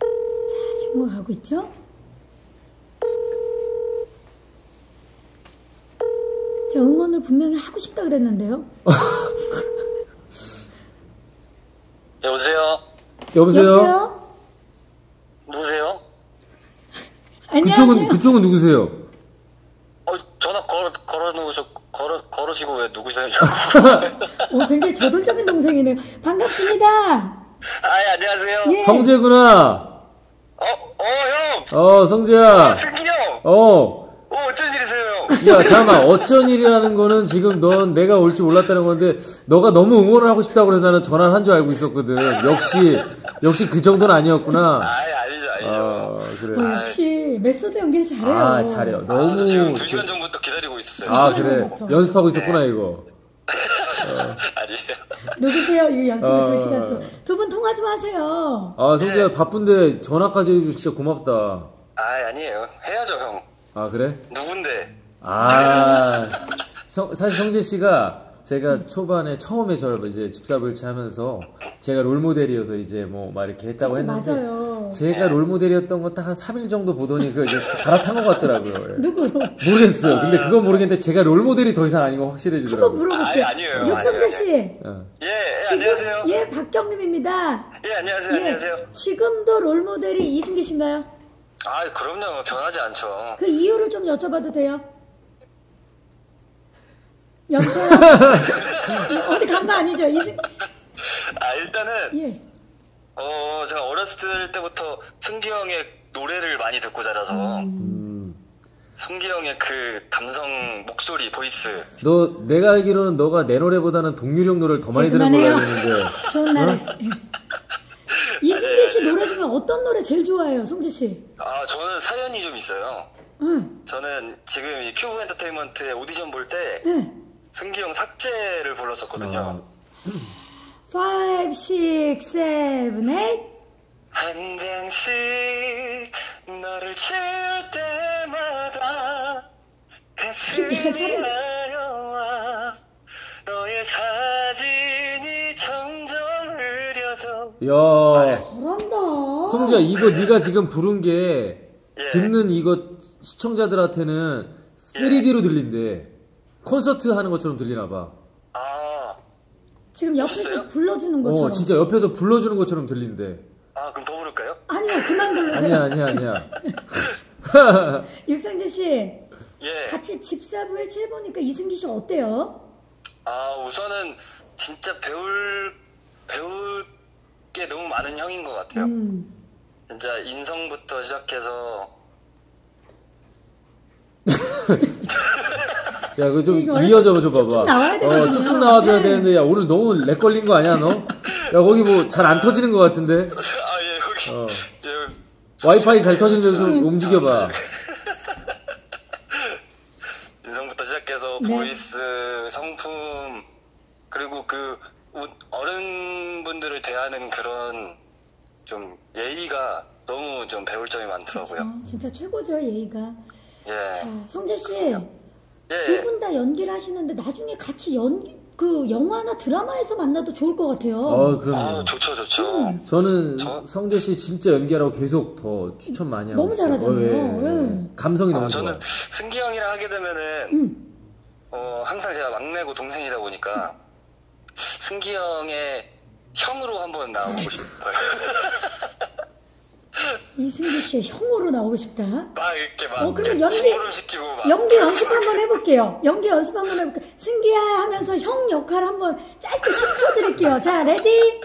자, 신호가 가고 있죠? 자, 응원을 분명히 하고 싶다 그랬는데요. 여보세요? 여보세요? 여보세요? 누구세요? 안녕하세요. 그쪽은 그쪽은 누구세요? 어, 전화 걸어, 걸어 놓으셔, 걸어, 걸으시고 왜 누구세요? 오, 굉장히 저돌적인 동생이네요. 반갑습니다. 아, 예, 안녕하세요. 예. 성재구나. 어, 어, 형! 어 성재야. 승기 형! 어. 어, 어쩐 일이세요, 형? 야 잠깐만 어쩐 일이라는 거는 지금 넌 내가 올 줄 몰랐다는 건데 너가 너무 응원을 하고 싶다고 그래서 나는 전화를 한 줄 알고 있었거든. 역시 역시 그 정도는 아니었구나. 아이. 아 그래. 어, 역시 메소드 연기를 잘해요. 아 잘해요. 아, 너무. 저 지금 2시간 전부터 기다리고 있었어요. 아 그래. 전부터. 연습하고 있었구나 이거. 아니에요. 누구세요? 이 연습을 어. 두 시간 동안. 두분 통화 좀 하세요. 아 성재야 바쁜데 전화까지 해줘 진짜 고맙다. 아, 아니에요. 해야죠, 형. 아 그래? 누군데? 아 성- 사실 성재 씨가 제가 초반에 처음에 저를 이제 집사불치 하면서 제가 롤 모델이어서 이제 뭐 막 이렇게 했다고 그치, 했는데 맞아요. 제가 롤 모델이었던 건 딱 한 3일 정도 보더니 그 이제 갈아탄 것 같더라고요. 예. 누구로? 모르겠어요. 근데 그건 모르겠는데 제가 롤 모델이 더 이상 아닌 거 한번 확실해지더라고요. 물어볼게요. 아니, 아니에요. 육성재 아니에요. 씨. 어. 예, 예, 지금- 안녕하세요. 예, 박경림입니다. 예, 안녕하세요, 예, 안녕하세요. 지금도 롤 모델이 이승기 씨인가요? 아, 그럼요. 변하지 않죠. 그 이유를 좀 여쭤봐도 돼요? 여보세요? 어디 간 거 아니죠? 이승, 아, 일단은, 예. 어, 제가 어렸을 때부터 승기 형의 노래를 많이 듣고 자라서, 음. 승기 형의 그 감성 목소리, voice. 너 내가 알기로는 너가 내 노래보다는 동률 형 노래를 더 많이 들은 걸로. 알고 있는데 좋은 날에. 예. 이승기 씨 노래 중에 어떤 노래 제일 좋아해요, 성재 씨? 아, 저는 사연이 좀 있어요. 응, 저는 지금 이 큐브 엔터테인먼트의 오디션 볼 때, 예. 승기 형 삭제를 불렀었거든요. 아, 5, 6, 7, 8. 한 장씩 너를 지울 때마다 가슴이 아려와 너의 사진이 점점 흐려져 야 잘한다. 성재야 이거 네가 지금 부른 게 예. 듣는 이거 시청자들한테는 3D로 들린대. 콘서트 하는 것처럼 들리나 봐. 아, 지금 옆에서 보셨어요? 불러주는 것처럼. 어, 진짜 옆에서 불러주는 것처럼 들린대. 아 그럼 더 부를까요? 아니요, 그만 불러세요. 아니야, 아니야, 아니야. 육성재 씨 예. 같이 집사부 해체 해보니까 이승기 씨 어때요? 아, 우선은 진짜 배울, 배울 게 너무 많은 형인 것 같아요. 음. 진짜 인성부터 시작해서 야, 그거 좀 이어져 줘 봐봐. 쭉쭉 나와야 되거든요. 어, 쭉쭉 나와줘야 네. 되는데, 야, 오늘 너무 lag 걸린 거 아니야, 너? 야, 거기 뭐 잘 안 터지는 것 같은데? 아, 예, 여기. 어. 저, 와이파이 잘 터지는 데서 좀 음. 움직여봐. 인성부터 시작해서 네. voice, 성품, 그리고 그 우- 어른분들을 대하는 그런 좀 예의가 너무 좀 배울 점이 많더라고요. 어, 진짜 최고죠 예의가. 예. 자, 성재 씨, 예. 두 분 다 연기를 하시는데 나중에 같이 연기 그 영화나 드라마에서 만나도 좋을 것 같아요. 어, 그럼요. 아, 좋죠, 좋죠. 음. 저는 저- 성재 씨 진짜 연기하라고 계속 더 추천 많이 하고 너무 있어요. 잘하잖아요. 어, 예, 예. 예. 감성이 아, 너무 좋아. 저는 승기 형이랑 하게 되면은 음. 어, 항상 제가 막내고 동생이다 보니까 승기 형의 형으로 한번 나오고 싶어요. 이승기 씨의 형으로 나오고 싶다. 막 이렇게 막 어, 그러면 연기- 심부름 시키고 막 연기 연습 한번 해볼게요. 연기 연습 한번 해볼게요. 승기야 하면서 형 역할 한번 짧게 10초 드릴게요. 자, Ready,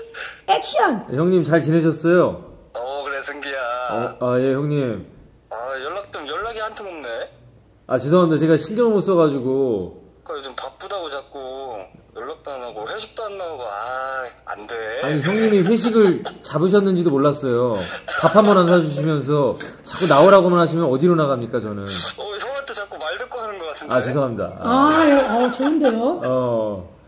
action! 형님 잘 지내셨어요? 어 그래 승기야. 어, 아, 예, 형님. 아 연락 좀 연락이 한통 없네. 아, 죄송합니다. 제가 신경을 못 써가지고. 그 요즘 바쁘다고 자꾸 연락도 안 하고 회식도 안 나오고 아안 돼. 아니, 형님이 회식을 잡으셨는지도 몰랐어요. 밥 한 번 안 사주시면서 자꾸 나오라고만 하시면 어디로 나갑니까, 저는. 어 형한테 자꾸 말 듣고 하는 것 같은데. 아, 죄송합니다. 아, 아, 예, 어, 좋은데요? 어.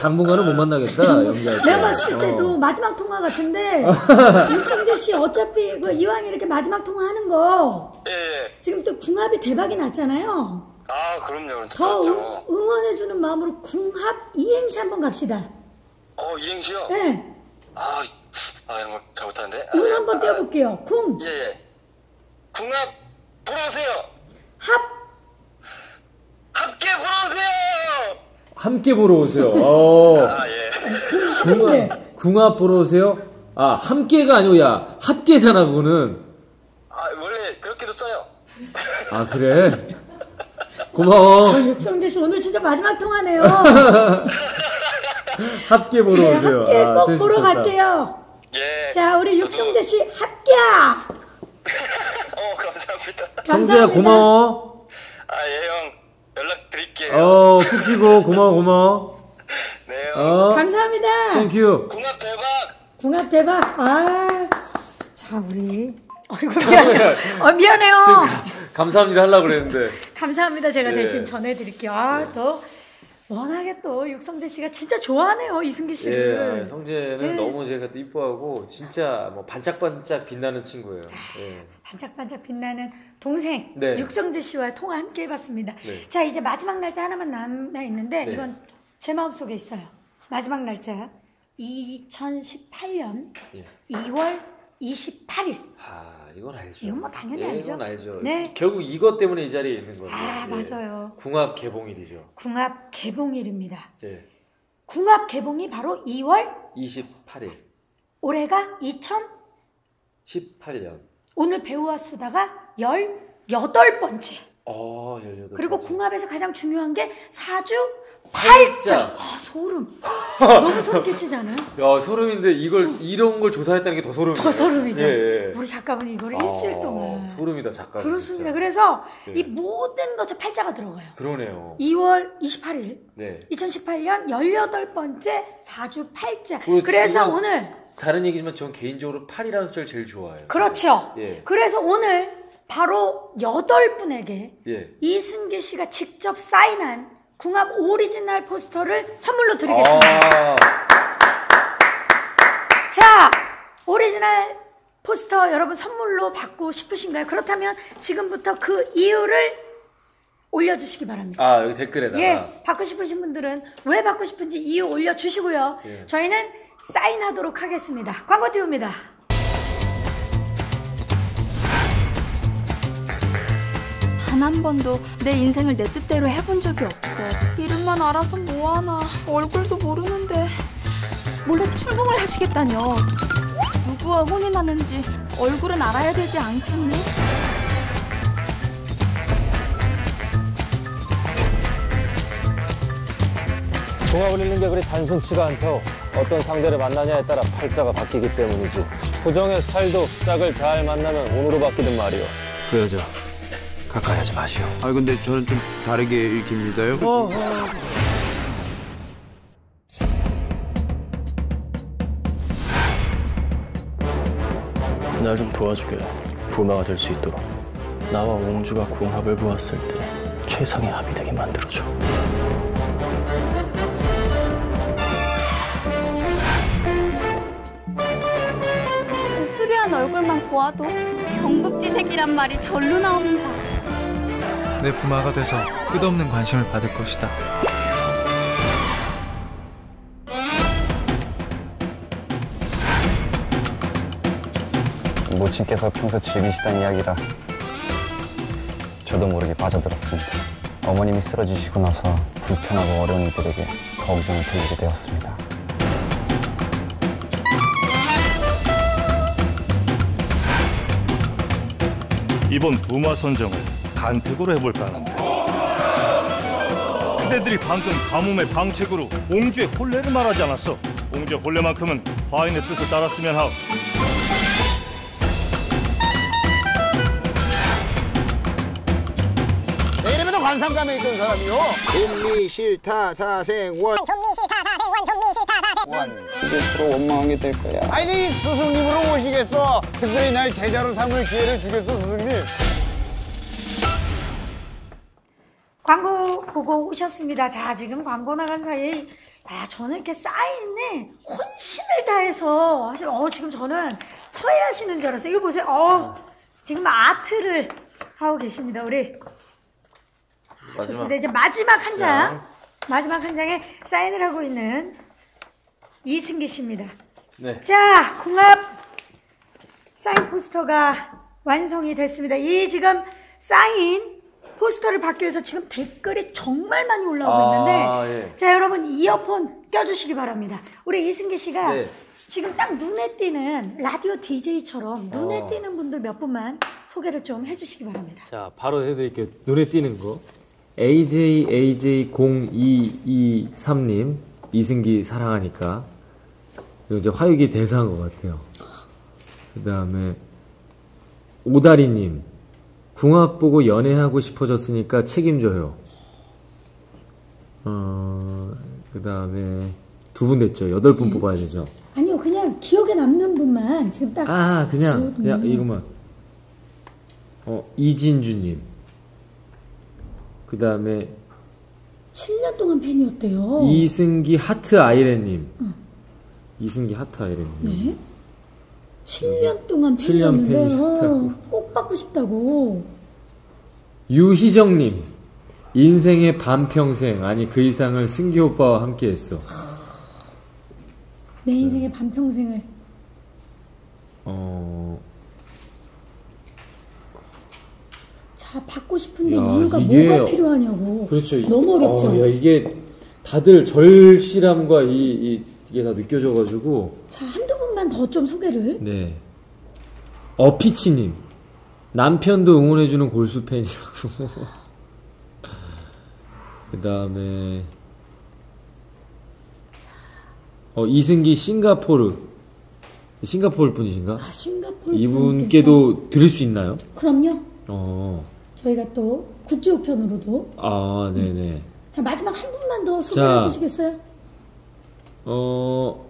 당분간은 못 만나겠다, 연기할 때. 내가 봤을 때도 어. 마지막 통화 같은데, 육성재 씨 어차피 그 이왕 이렇게 마지막 통화하는 거, 예, 예. 지금 또 궁합이 대박이 났잖아요. 아 그럼요. 그럼 더. 응, 응원해주는 마음으로 궁합 이행시 한번 갑시다. 어 이행시요? 예, 아, 아 이런 거 잘 못하는데. 아, 운 예. 한번 띄워볼게요. 궁, 예, 예. 궁합 보러 오세요. 합, 함께 보러 오세요. 함께 보러 오세요. 어. 아 예. 궁합, 궁합 보러 오세요? 아, 함께가 아니고, 야, 합계잖아, 그거는. 아 원래 그렇게도 써요. 아, 그래? 고마워. 어, 육성재 씨 오늘 진짜 마지막 통화네요. 함께 보러 네, 오세요. 함께 아, 꼭 재밌- 보러 좋다. 갈게요. 예. 자, 우리 육성재 씨 합격! 어 감사합니다. 성재야, 감사합니다. 고마워. 아예 형 연락 드릴게요. 어, 푹 쉬고, 고마워, 고마워. 네 형. 어, 감사합니다. Thank you. 궁합 대박. 궁합 대박. 아, 자 우리 어이구 미안해요. 어, 미안해요. 지금 감사합니다 하려고 그랬는데. 감사합니다. 제가 예. 대신 전해드릴게요. 아, 또 워낙에 또 육성재 씨가 진짜 좋아하네요 이승기 씨를. 예, 성재는 네. 너무 제가 또 이뻐하고 진짜 뭐 반짝반짝 빛나는 친구예요. 예. 반짝반짝 빛나는 동생 네. 육성재 씨와 통화 함께 해봤습니다. 네. 자 이제 마지막 날짜 하나만 남아 있는데 네. 이건 제 마음 속에 있어요. 마지막 날짜 2018년 예. 2월 28일. 아, 이건 알죠. 이건 뭐 당연히 예, 알죠. 이건 알죠. 네. 결국 이것 때문에 이 자리에 있는 거죠. 아, 예. 맞아요. 궁합 개봉일이죠. 궁합 개봉일입니다. 예. 궁합 개봉이 바로 2월 28일, 올해가 2000 18년. 오늘 배우와 수다가 18번째. 어, 18. 그리고 궁합에서 가장 중요한 게 사주 팔자. 아, 소름. 너무 소름 끼치잖아요. 야, 소름인데 이걸 이런 걸 조사했다는 게 더 소름이에요. 더 소름이죠. 예, 예. 우리 작가분이 이거를 아, 일주일 동안. 소름이다, 작가. 그렇습니다. 그래서 예. 이 모든 것에 팔자가 들어가요. 그러네요. 2월 28일, 네. 2018년 18번째 사주 팔자. 그렇지. 그래서 오늘 다른 얘기지만 전 개인적으로 8이라는 숫자를 제일 좋아해요. 그렇죠. 예. 그래서 오늘 바로 여덟 분에게 예. 이승기 씨가 직접 사인한 궁합 오리지널 포스터를 선물로 드리겠습니다. 아, 자, 오리지널 포스터 여러분 선물로 받고 싶으신가요? 그렇다면 지금부터 그 이유를 올려주시기 바랍니다. 아, 여기 댓글에다가. 예, 받고 싶으신 분들은 왜 받고 싶은지 이유 올려주시고요. 예. 저희는 사인하도록 하겠습니다. 광고 띄웁니다. 단 한 번도 내 인생을 내 뜻대로 해본 적이 없어. 이름만 알아서 뭐하나. 얼굴도 모르는데. 몰래 출궁을 하시겠다뇨. 누구와 혼이 나는지 얼굴은 알아야 되지 않겠니? 종합 올리는 게 그리 단순치가 않다. 어떤 상대를 만나냐에 따라 팔자가 바뀌기 때문이지. 부정의 살도 짝을 잘 만나면 운으로 바뀌는 말이오. 그 여자 가까이 하지 마시오. 아 근데 저는 좀 다르게 읽힙니다요. 날좀 도와주게. 부마가 될 수 있도록. 나와 옹주가 궁합을 보았을 때 최상의 합이 되게 만들어줘. 수려한 얼굴만 보아도 경국지 색이란 말이 절로 나옵니다. 내 부마가 돼서 끝없는 관심을 받을 것이다. 모친께서 평소 즐기시던 이야기라 저도 모르게 빠져들었습니다. 어머님이 쓰러지시고 나서 불편하고 어려운 이들에게 더욱 눈을 들리게 되었습니다. 이번 부마 선정을 간택으로 해볼까 하는데 그대들이 방금 가뭄의 방책으로 옹주의 혼례를 말하지 않았어 옹주의 혼례만큼은 화인의 뜻을 따랐으면 하오 내 이름에도 관상감에 있던 사람이요. 좀미 싫다 사생원. 좀미 싫다 사생원 좀미 싫다 사생원 이제 서로 원망하게 될 거야. 아니 스승님으로 모시겠어. 특별히 날 제자로 삼을 기회를 주겠어 스승님. 오셨습니다. 자, 지금 광고 나간 사이에, 아, 저는 이렇게 사인에 혼신을 다해서 하시면, 어, 지금 저는 서예하시는 줄 알았어요. 이거 보세요. 어, 지금 아트를 하고 계십니다. 우리. 마지막. 좋습니다. 이제 마지막 한 장, 마지막 한 장에 사인을 하고 있는 이승기 씨입니다. 네. 자, 궁합 사인 포스터가 완성이 됐습니다. 이 지금 사인 포스터를 받기 위해서 지금 댓글이 정말 많이 올라오고 아, 있는데, 예. 자, 여러분 이어폰 껴주시기 바랍니다. 우리 이승기 씨가 네. 지금 딱 눈에 띄는 라디오 DJ처럼 눈에 어. 띄는 분들 몇 분만 소개를 좀 해주시기 바랍니다. 자, 바로 해드릴게요. 눈에 띄는 거. AJAJ0223님, 이승기 사랑하니까. 이거 이제 화육이 대사한 것 같아요. 그 다음에, 오다리님, 궁합 보고 연애하고 싶어졌으니까 책임져요. 어, 그 다음에, 두 분 됐죠. 여덟 분 뽑아야 되죠. 아니요, 그냥 기억에 남는 분만 지금 딱. 아, 그냥. 그냥 이것만. 어, 이진주님. 그 다음에, 7년 동안 팬이었대요. 이승기 하트 아이랜님. 이승기 하트 아이랜님. 네. 7년 동안 7년 팬이었는데 팬이셨다고. 어, 꼭 받고 싶다고. 유희정님. 인생의 반평생, 아니 그 이상을 승기 오빠와 함께 했어. 내 인생의 반평생을. 어, 자, 받고 싶은데 야, 이유가 이게- 뭐가 필요하냐고. 그렇죠. 너무 어렵죠. 어, 야, 이게 다들 절실함과 이, 이, 이게 다 느껴져가지고. 자, 한 두 분만 더 좀 소개를. 네. 어피치님. 남편도 응원해주는 골수 팬이라고. 그 다음에, 어, 이승기 싱가포르. 싱가포르 분이신가? 아, 싱가포르 이분께도 드릴 수 있나요? 그럼요. 어, 저희가 또 국제우 편으로도. 아, 네네. 자, 마지막 한 분만 더 소개해 자. 주시겠어요? 어,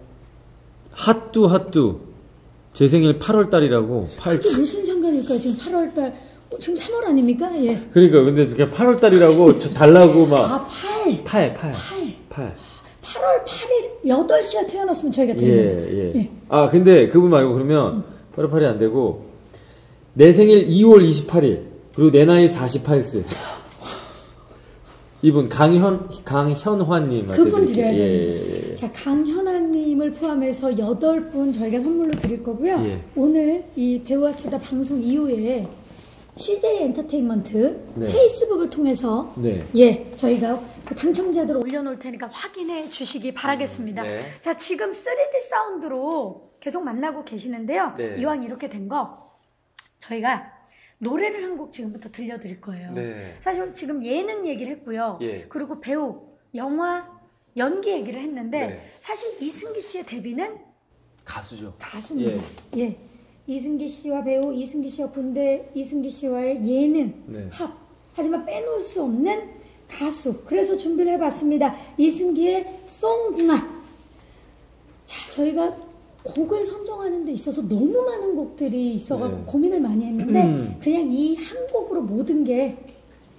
핫뚜 핫뚜. 제 생일 8월 달이라고. 8, 그게 무슨 상관일까요? 지금 8월 달. 어, 지금 3월 아닙니까? 예. 그러니까, 근데 그냥 8월 달이라고 저 달라고 막. 아, 8. 8, 8. 8. 8. 8월 8일 8시에 태어났으면 저희가 예, 드립니다. 예. 예. 아, 근데 그분 말고 그러면 8월 8일이 안 되고, 내 생일 2월 28일, 그리고 내 나이 48세. 이분 강현, 강현화님한테 그분 드릴게요. 드려야 예, 됩니다. 예, 예. 자, 강현 아님을 포함해서 8분 저희가 선물로 드릴 거고요. 예. 오늘 이 배우와 수다 방송 이후에 CJ 엔터테인먼트 네. 페이스북을 통해서 네. 예, 저희가 그 당첨자들 올려놓을 테니까 확인해 주시기 바라겠습니다. 네. 자, 지금 3D 사운드로 계속 만나고 계시는데요. 네. 이왕 이렇게 된 거 저희가 노래를 한 곡 지금부터 들려드릴 거예요. 네. 사실 지금 예능 얘기를 했고요. 예. 그리고 배우, 영화, 연기 얘기를 했는데 네. 사실 이승기 씨의 데뷔는 가수죠. 가수입니다. 예. 이승기 씨와 배우 이승기 씨와 군대 이승기 씨와의 예능 네. 합. 하지만 빼놓을 수 없는 가수. 그래서 준비를 해봤습니다. 이승기의 송궁합. 자, 저희가 곡을 선정하는 데 있어서 너무 많은 곡들이 있어가지고 네. 고민을 많이 했는데 음. 그냥 이 한 곡으로 모든 게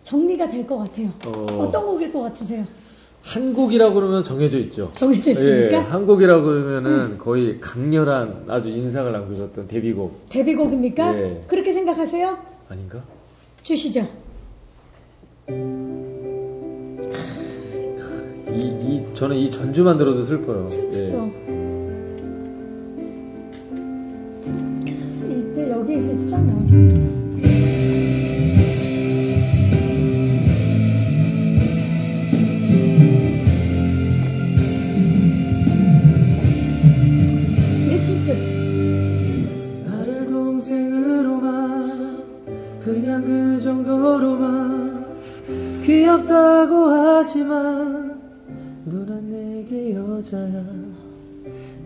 정리가 될 것 같아요. 어. 어... 떤 곡일 것 같으세요? 한 곡이라고 그러면 정해져 있죠. 정해져 있습니까? 예, 한 곡이라고 그러면은 거의 강렬한 아주 인상을 남겨줬던 데뷔곡 데뷔곡입니까? 예. 그렇게 생각하세요? 아닌가? 주시죠. 이, 이 저는 이 전주만 들어도 슬퍼요. 슬프죠. 이때 여기에서 쫙 나오죠.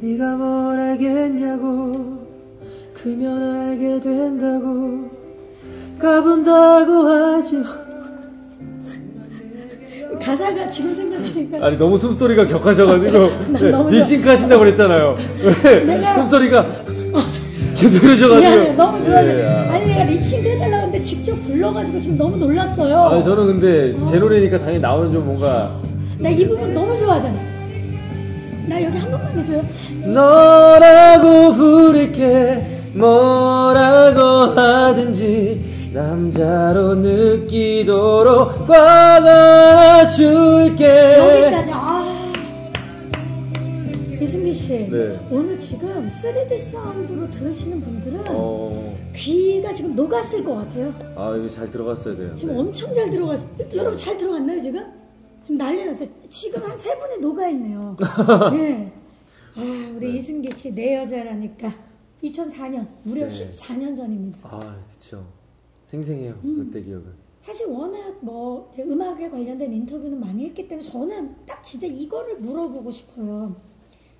네가 뭘 알겠냐고 크면 알게 된다고 까분다고 하지만 가사가 지금 생각하니까 아니 너무 숨소리가 격하셔가지고 나 네, 너무 립싱크 하신다고 그랬잖아요. 왜? 내가- 숨소리가 계속 이러셔가지고. 미안해 너무 좋아요. 예, 아. 아니 내가 립싱크 해달라고 했는데 직접 불러가지고 지금 너무 놀랐어요. 아, 저는 근데 제 노래니까 당연히 나오는 좀 뭔가 나 이 부분 너무 좋아하잖아. 나 여기 한 번만 해줘요. 너라고 부를게 뭐라고 하든지 남자로 느끼도록 꽉 안아줄게 여기까지. 아. 이승기 씨, 네. 오늘 지금 3D 사운드로 들으시는 분들은 어, 귀가 지금 녹았을 것 같아요. 아 이거 잘 들어갔어야 돼요. 지금 네. 엄청 잘 들어갔어요. 여러분 잘 들어갔나요 지금? 지금 난리 났어요. 지금 한 세 분이 녹아 있네요. 네. 아 우리 이승기 씨 내 여자라니까 2004년 무려 네. 14년 전입니다. 아 그쵸. 생생해요 음. 그때 기억은. 사실 워낙 뭐 음악에 관련된 인터뷰는 많이 했기 때문에 저는 딱 진짜 이거를 물어보고 싶어요.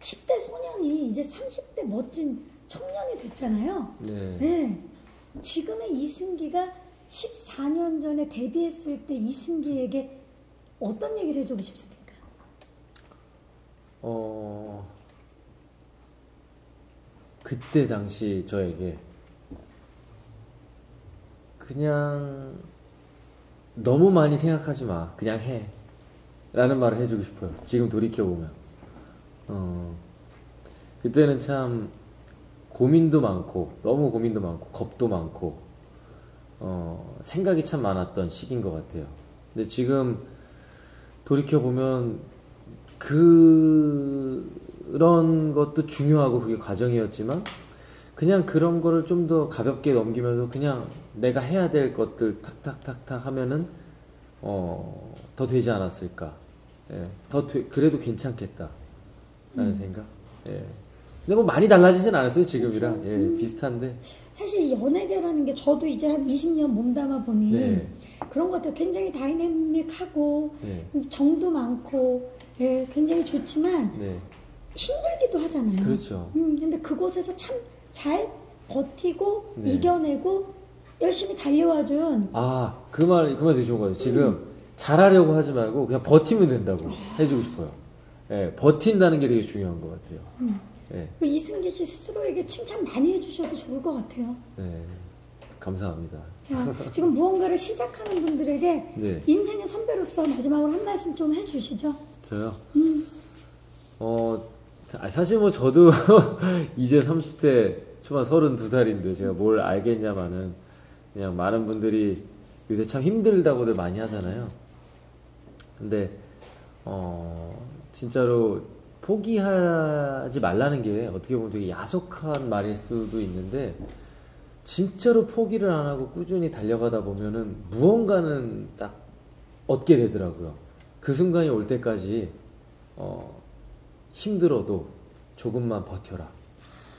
10대 소년이 이제 30대 멋진 청년이 됐잖아요. 네. 네. 지금의 이승기가 14년 전에 데뷔했을 때 이승기에게 어떤 얘기를 해주고 싶습니까? 어 그때 당시 저에게 그냥 너무 많이 생각하지 마. 그냥 해. 라는 말을 해주고 싶어요. 지금 돌이켜보면. 어 그때는 참 고민도 많고 너무 고민도 많고 겁도 많고 어 생각이 참 많았던 시기인 것 같아요. 근데 지금 돌이켜 보면 그런 것도 중요하고 그게 과정이었지만 그냥 그런 거를 좀 더 가볍게 넘기면서 그냥 내가 해야 될 것들 탁탁탁탁 하면은 어, 더 되지 않았을까. 예, 더 되- 그래도 괜찮겠다. 라는 음. 생각. 예. 근데 뭐 많이 달라지진 않았어요, 지금이랑. 그쵸. 예, 음. 비슷한데. 사실 이 연예계라는 게 저도 이제 한 20년 몸담아 보니 네. 그런 것 같아요. 굉장히 다이내믹하고 네. 정도 많고 예, 굉장히 좋지만 네. 힘들기도 하잖아요. 그렇죠. 음, 근데 그곳에서 참 잘 버티고 네. 이겨내고 열심히 달려와준 아, 그 말, 그 말 되게 좋은 거예요. 지금 잘하려고 하지 말고 그냥 버티면 된다고 해주고 싶어요. 예, 버틴다는 게 되게 중요한 것 같아요. 음. 예, 그 이승기 씨 스스로에게 칭찬 많이 해주셔도 좋을 것 같아요. 네. 감사합니다. 자, 지금 무언가를 시작하는 분들에게 네. 인생의 선배로서 마지막으로 한 말씀 좀 해주시죠. 저요? 음. 어, 아, 사실 뭐 저도 이제 30대 초반 32살인데 제가 뭘 알겠냐마는 그냥 많은 분들이 요새 참 힘들다고들 많이 하잖아요. 근데, 어, 진짜로 포기하지 말라는 게 어떻게 보면 되게 야속한 말일 수도 있는데, 진짜로 포기를 안 하고 꾸준히 달려가다 보면은 무언가는 딱 얻게 되더라고요. 그 순간이 올 때까지, 어, 힘들어도 조금만 버텨라.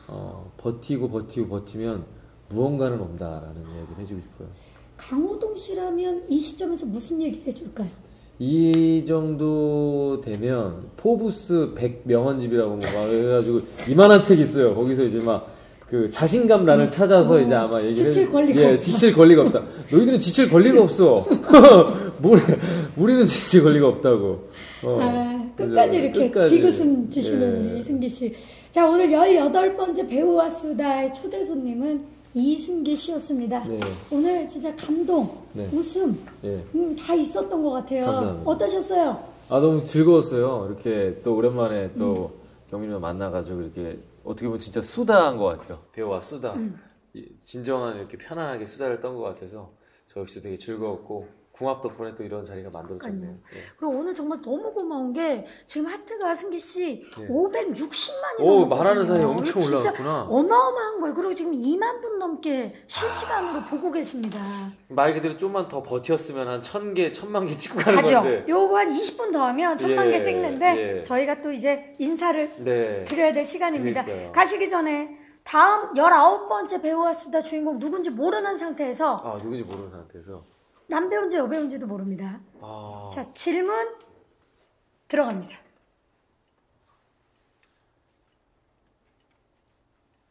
어, 버티고 버티고 버티면 무언가는 온다라는 이야기를 해주고 싶어요. 강호동 씨라면 이 시점에서 무슨 얘기를 해줄까요? 이 정도 되면 포브스 100 명언집이라고 뭐막 해가지고 이만한 책이 있어요. 거기서 이제 막 그 자신감란을 찾아서 어, 이제 아마 얘기를 지칠 권리가 예, 없다. 지칠 권리가 없다. 너희들은 지칠 권리가 없어. 우리, 우리는 지칠 권리가 없다고. 어, 아, 끝까지 이렇게 끝까지. 비웃음 주시는 예. 이승기 씨. 자, 오늘 18번째 배우와 수다의 초대 손님은 이승기 씨였습니다. 네. 오늘 진짜 감동, 네. 웃음, 예. 음, 다 있었던 것 같아요. 감사합니다. 어떠셨어요? 아 너무 즐거웠어요. 이렇게 또 오랜만에 또 음. 경민이랑 만나가지고 이렇게 어떻게 보면 진짜 수다한 것 같아요. 배우와 수다. 음. 이- 진정한 이렇게 편안하게 수다를 떤 것 같아서 저 역시 되게 즐거웠고 궁합 덕분에 또 이런 자리가 만들어졌네요. 예. 그리고 오늘 정말 너무 고마운 게 지금 하트가 승기 씨 네. 560만이 오, 말하는 사이에 엄청 진짜 올라갔구나. 어마어마한 거예요. 그리고 지금 2만 분 넘게 실시간으로 보고 계십니다. 말 그대로 좀만 더 버텼으면 한천 개, 천만 개 찍고 가는 가죠. 건데. 요거 한 20분 더 하면 천만 예, 개 찍는데 예. 저희가 또 이제 인사를 네. 드려야 될 시간입니다. 그러니까요. 가시기 전에 다음 19번째 배우와 수다 주인공 누군지 모르는 상태에서 아 누군지 모르는 상태에서. 남배우인지 여배우인지도 모릅니다. 아. 자, 질문 들어갑니다.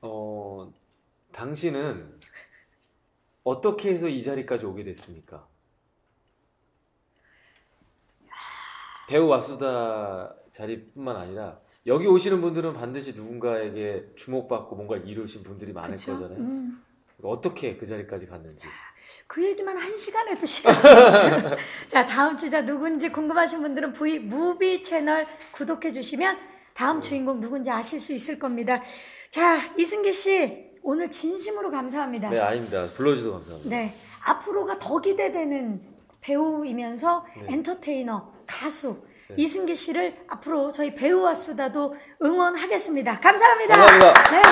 어, 당신은 어떻게 해서 이 자리까지 오게 됐습니까? 배우 와수다 자리뿐만 아니라 여기 오시는 분들은 반드시 누군가에게 주목받고 뭔가를 이루신 분들이 많을 그쵸? 거잖아요. 음. 어떻게 그 자리까지 갔는지. 그 얘기만 한 시간에도 시간. 자, 다음 주자 누군지 궁금하신 분들은 V 무비 채널 구독해 주시면 다음 주인공 누군지 아실 수 있을 겁니다. 자, 이승기 씨, 오늘 진심으로 감사합니다. 네, 아닙니다. 불러주셔서 감사합니다. 네, 앞으로가 더 기대되는 배우이면서 네. 엔터테이너, 가수 이승기 씨를 앞으로 저희 배우와 수다도 응원하겠습니다. 감사합니다. 감사합니다. 네.